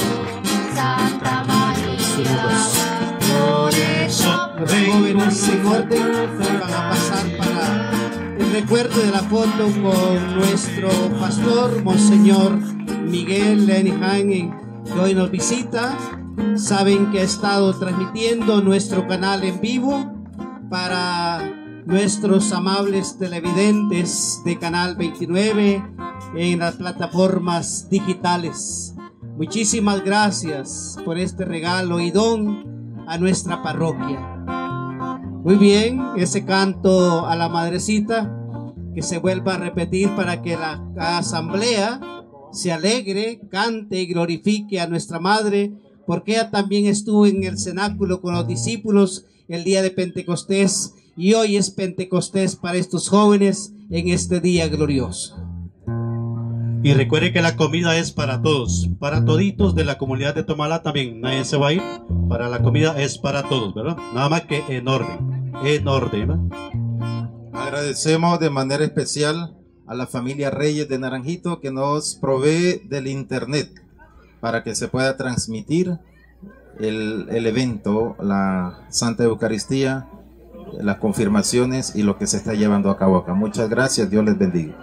Santa María. Por pónganse en orden, van a pasar para el recuerdo de la foto con nuestro pastor, Monseñor Miguel Lenihan, que hoy nos visita. Saben que ha estado transmitiendo nuestro canal en vivo para nuestros amables televidentes de Canal 29 en las plataformas digitales. Muchísimas gracias por este regalo y don a nuestra parroquia. Muy bien, ese canto a la madrecita que se vuelva a repetir para que la asamblea se alegre, cante y glorifique a nuestra madre, porque ella también estuvo en el cenáculo con los discípulos el día de Pentecostés y hoy es Pentecostés para estos jóvenes en este día glorioso. Y recuerde que la comida es para todos, para toditos de la comunidad de Tomala también. Nadie se va a ir. Para la comida es para todos, ¿verdad? Nada más que en orden. En orden, ¿verdad? Agradecemos de manera especial a la familia Reyes de Naranjito que nos provee del internet para que se pueda transmitir el, el evento, la Santa Eucaristía, las confirmaciones y lo que se está llevando a cabo acá. Muchas gracias, Dios les bendiga.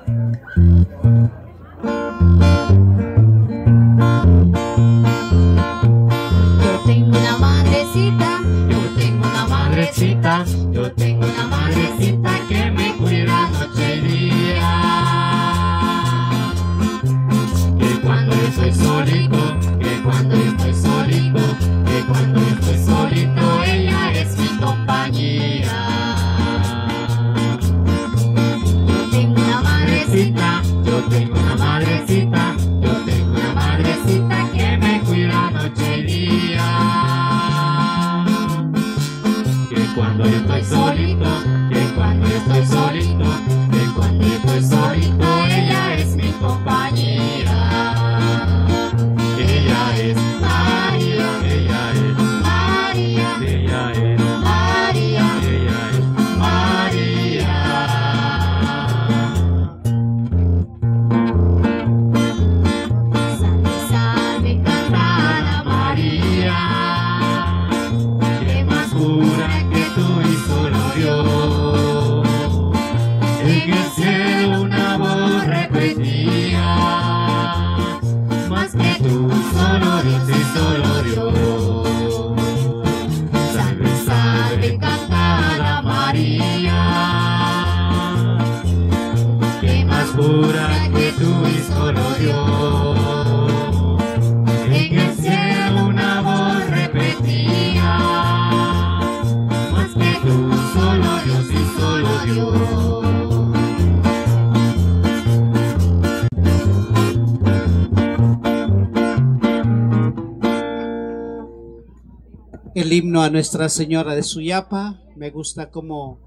Himno a Nuestra Señora de Suyapa. Me gusta cómo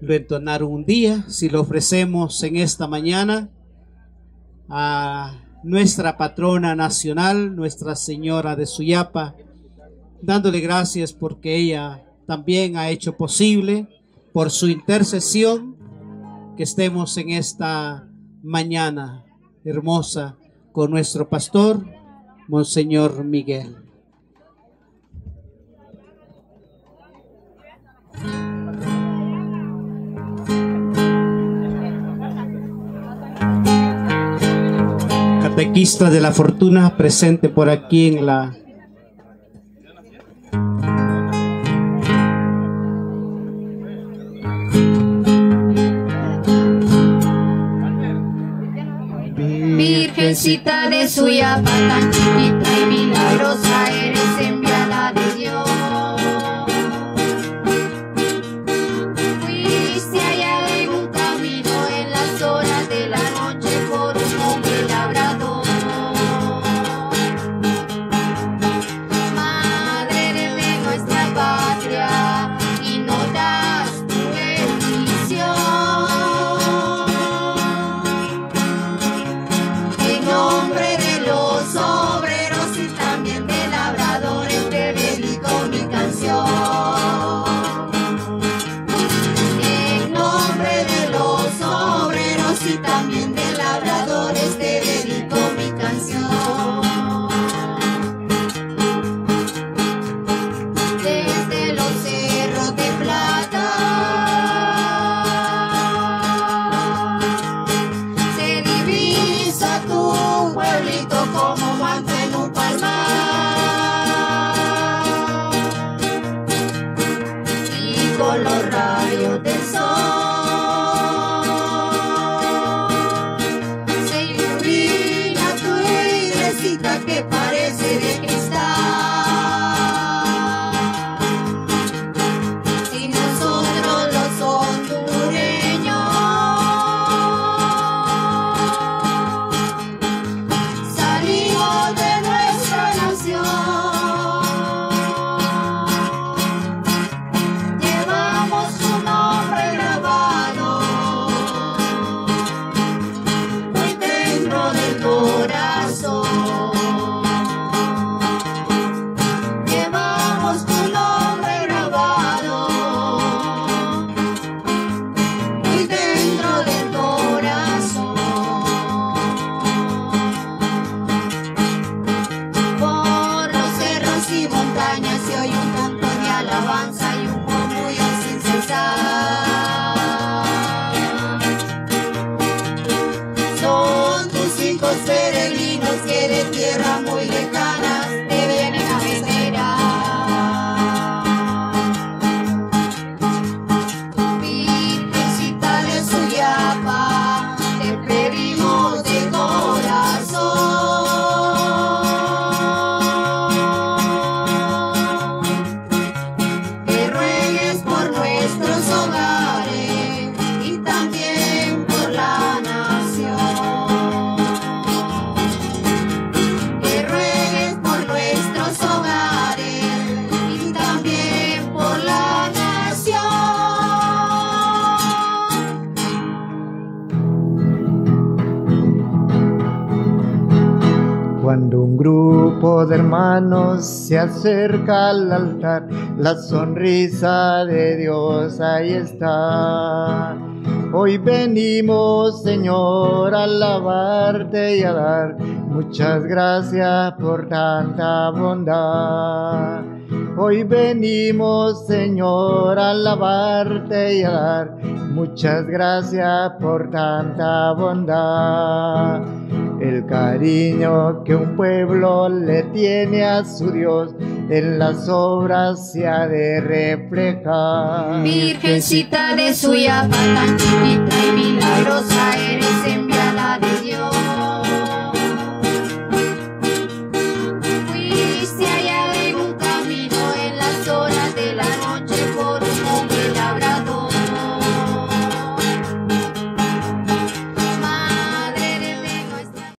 lo entonaron un día. Si lo ofrecemos en esta mañana a nuestra patrona nacional, Nuestra Señora de Suyapa, dándole gracias porque ella también ha hecho posible por su intercesión que estemos en esta mañana hermosa con nuestro pastor, Monseñor Miguel. Catequista de la Fortuna presente por aquí en la Virgencita de Suyapa, tan chiquita y milagrosa, acerca al altar, la sonrisa de Dios ahí está. Hoy venimos, Señor, a alabarte y a dar muchas gracias por tanta bondad. Hoy venimos, Señor, a alabarte y a dar muchas gracias por tanta bondad. El cariño que un pueblo le tiene a su Dios en las obras se ha de reflejar. Virgencita de Suyapa, tan chiquita y milagrosa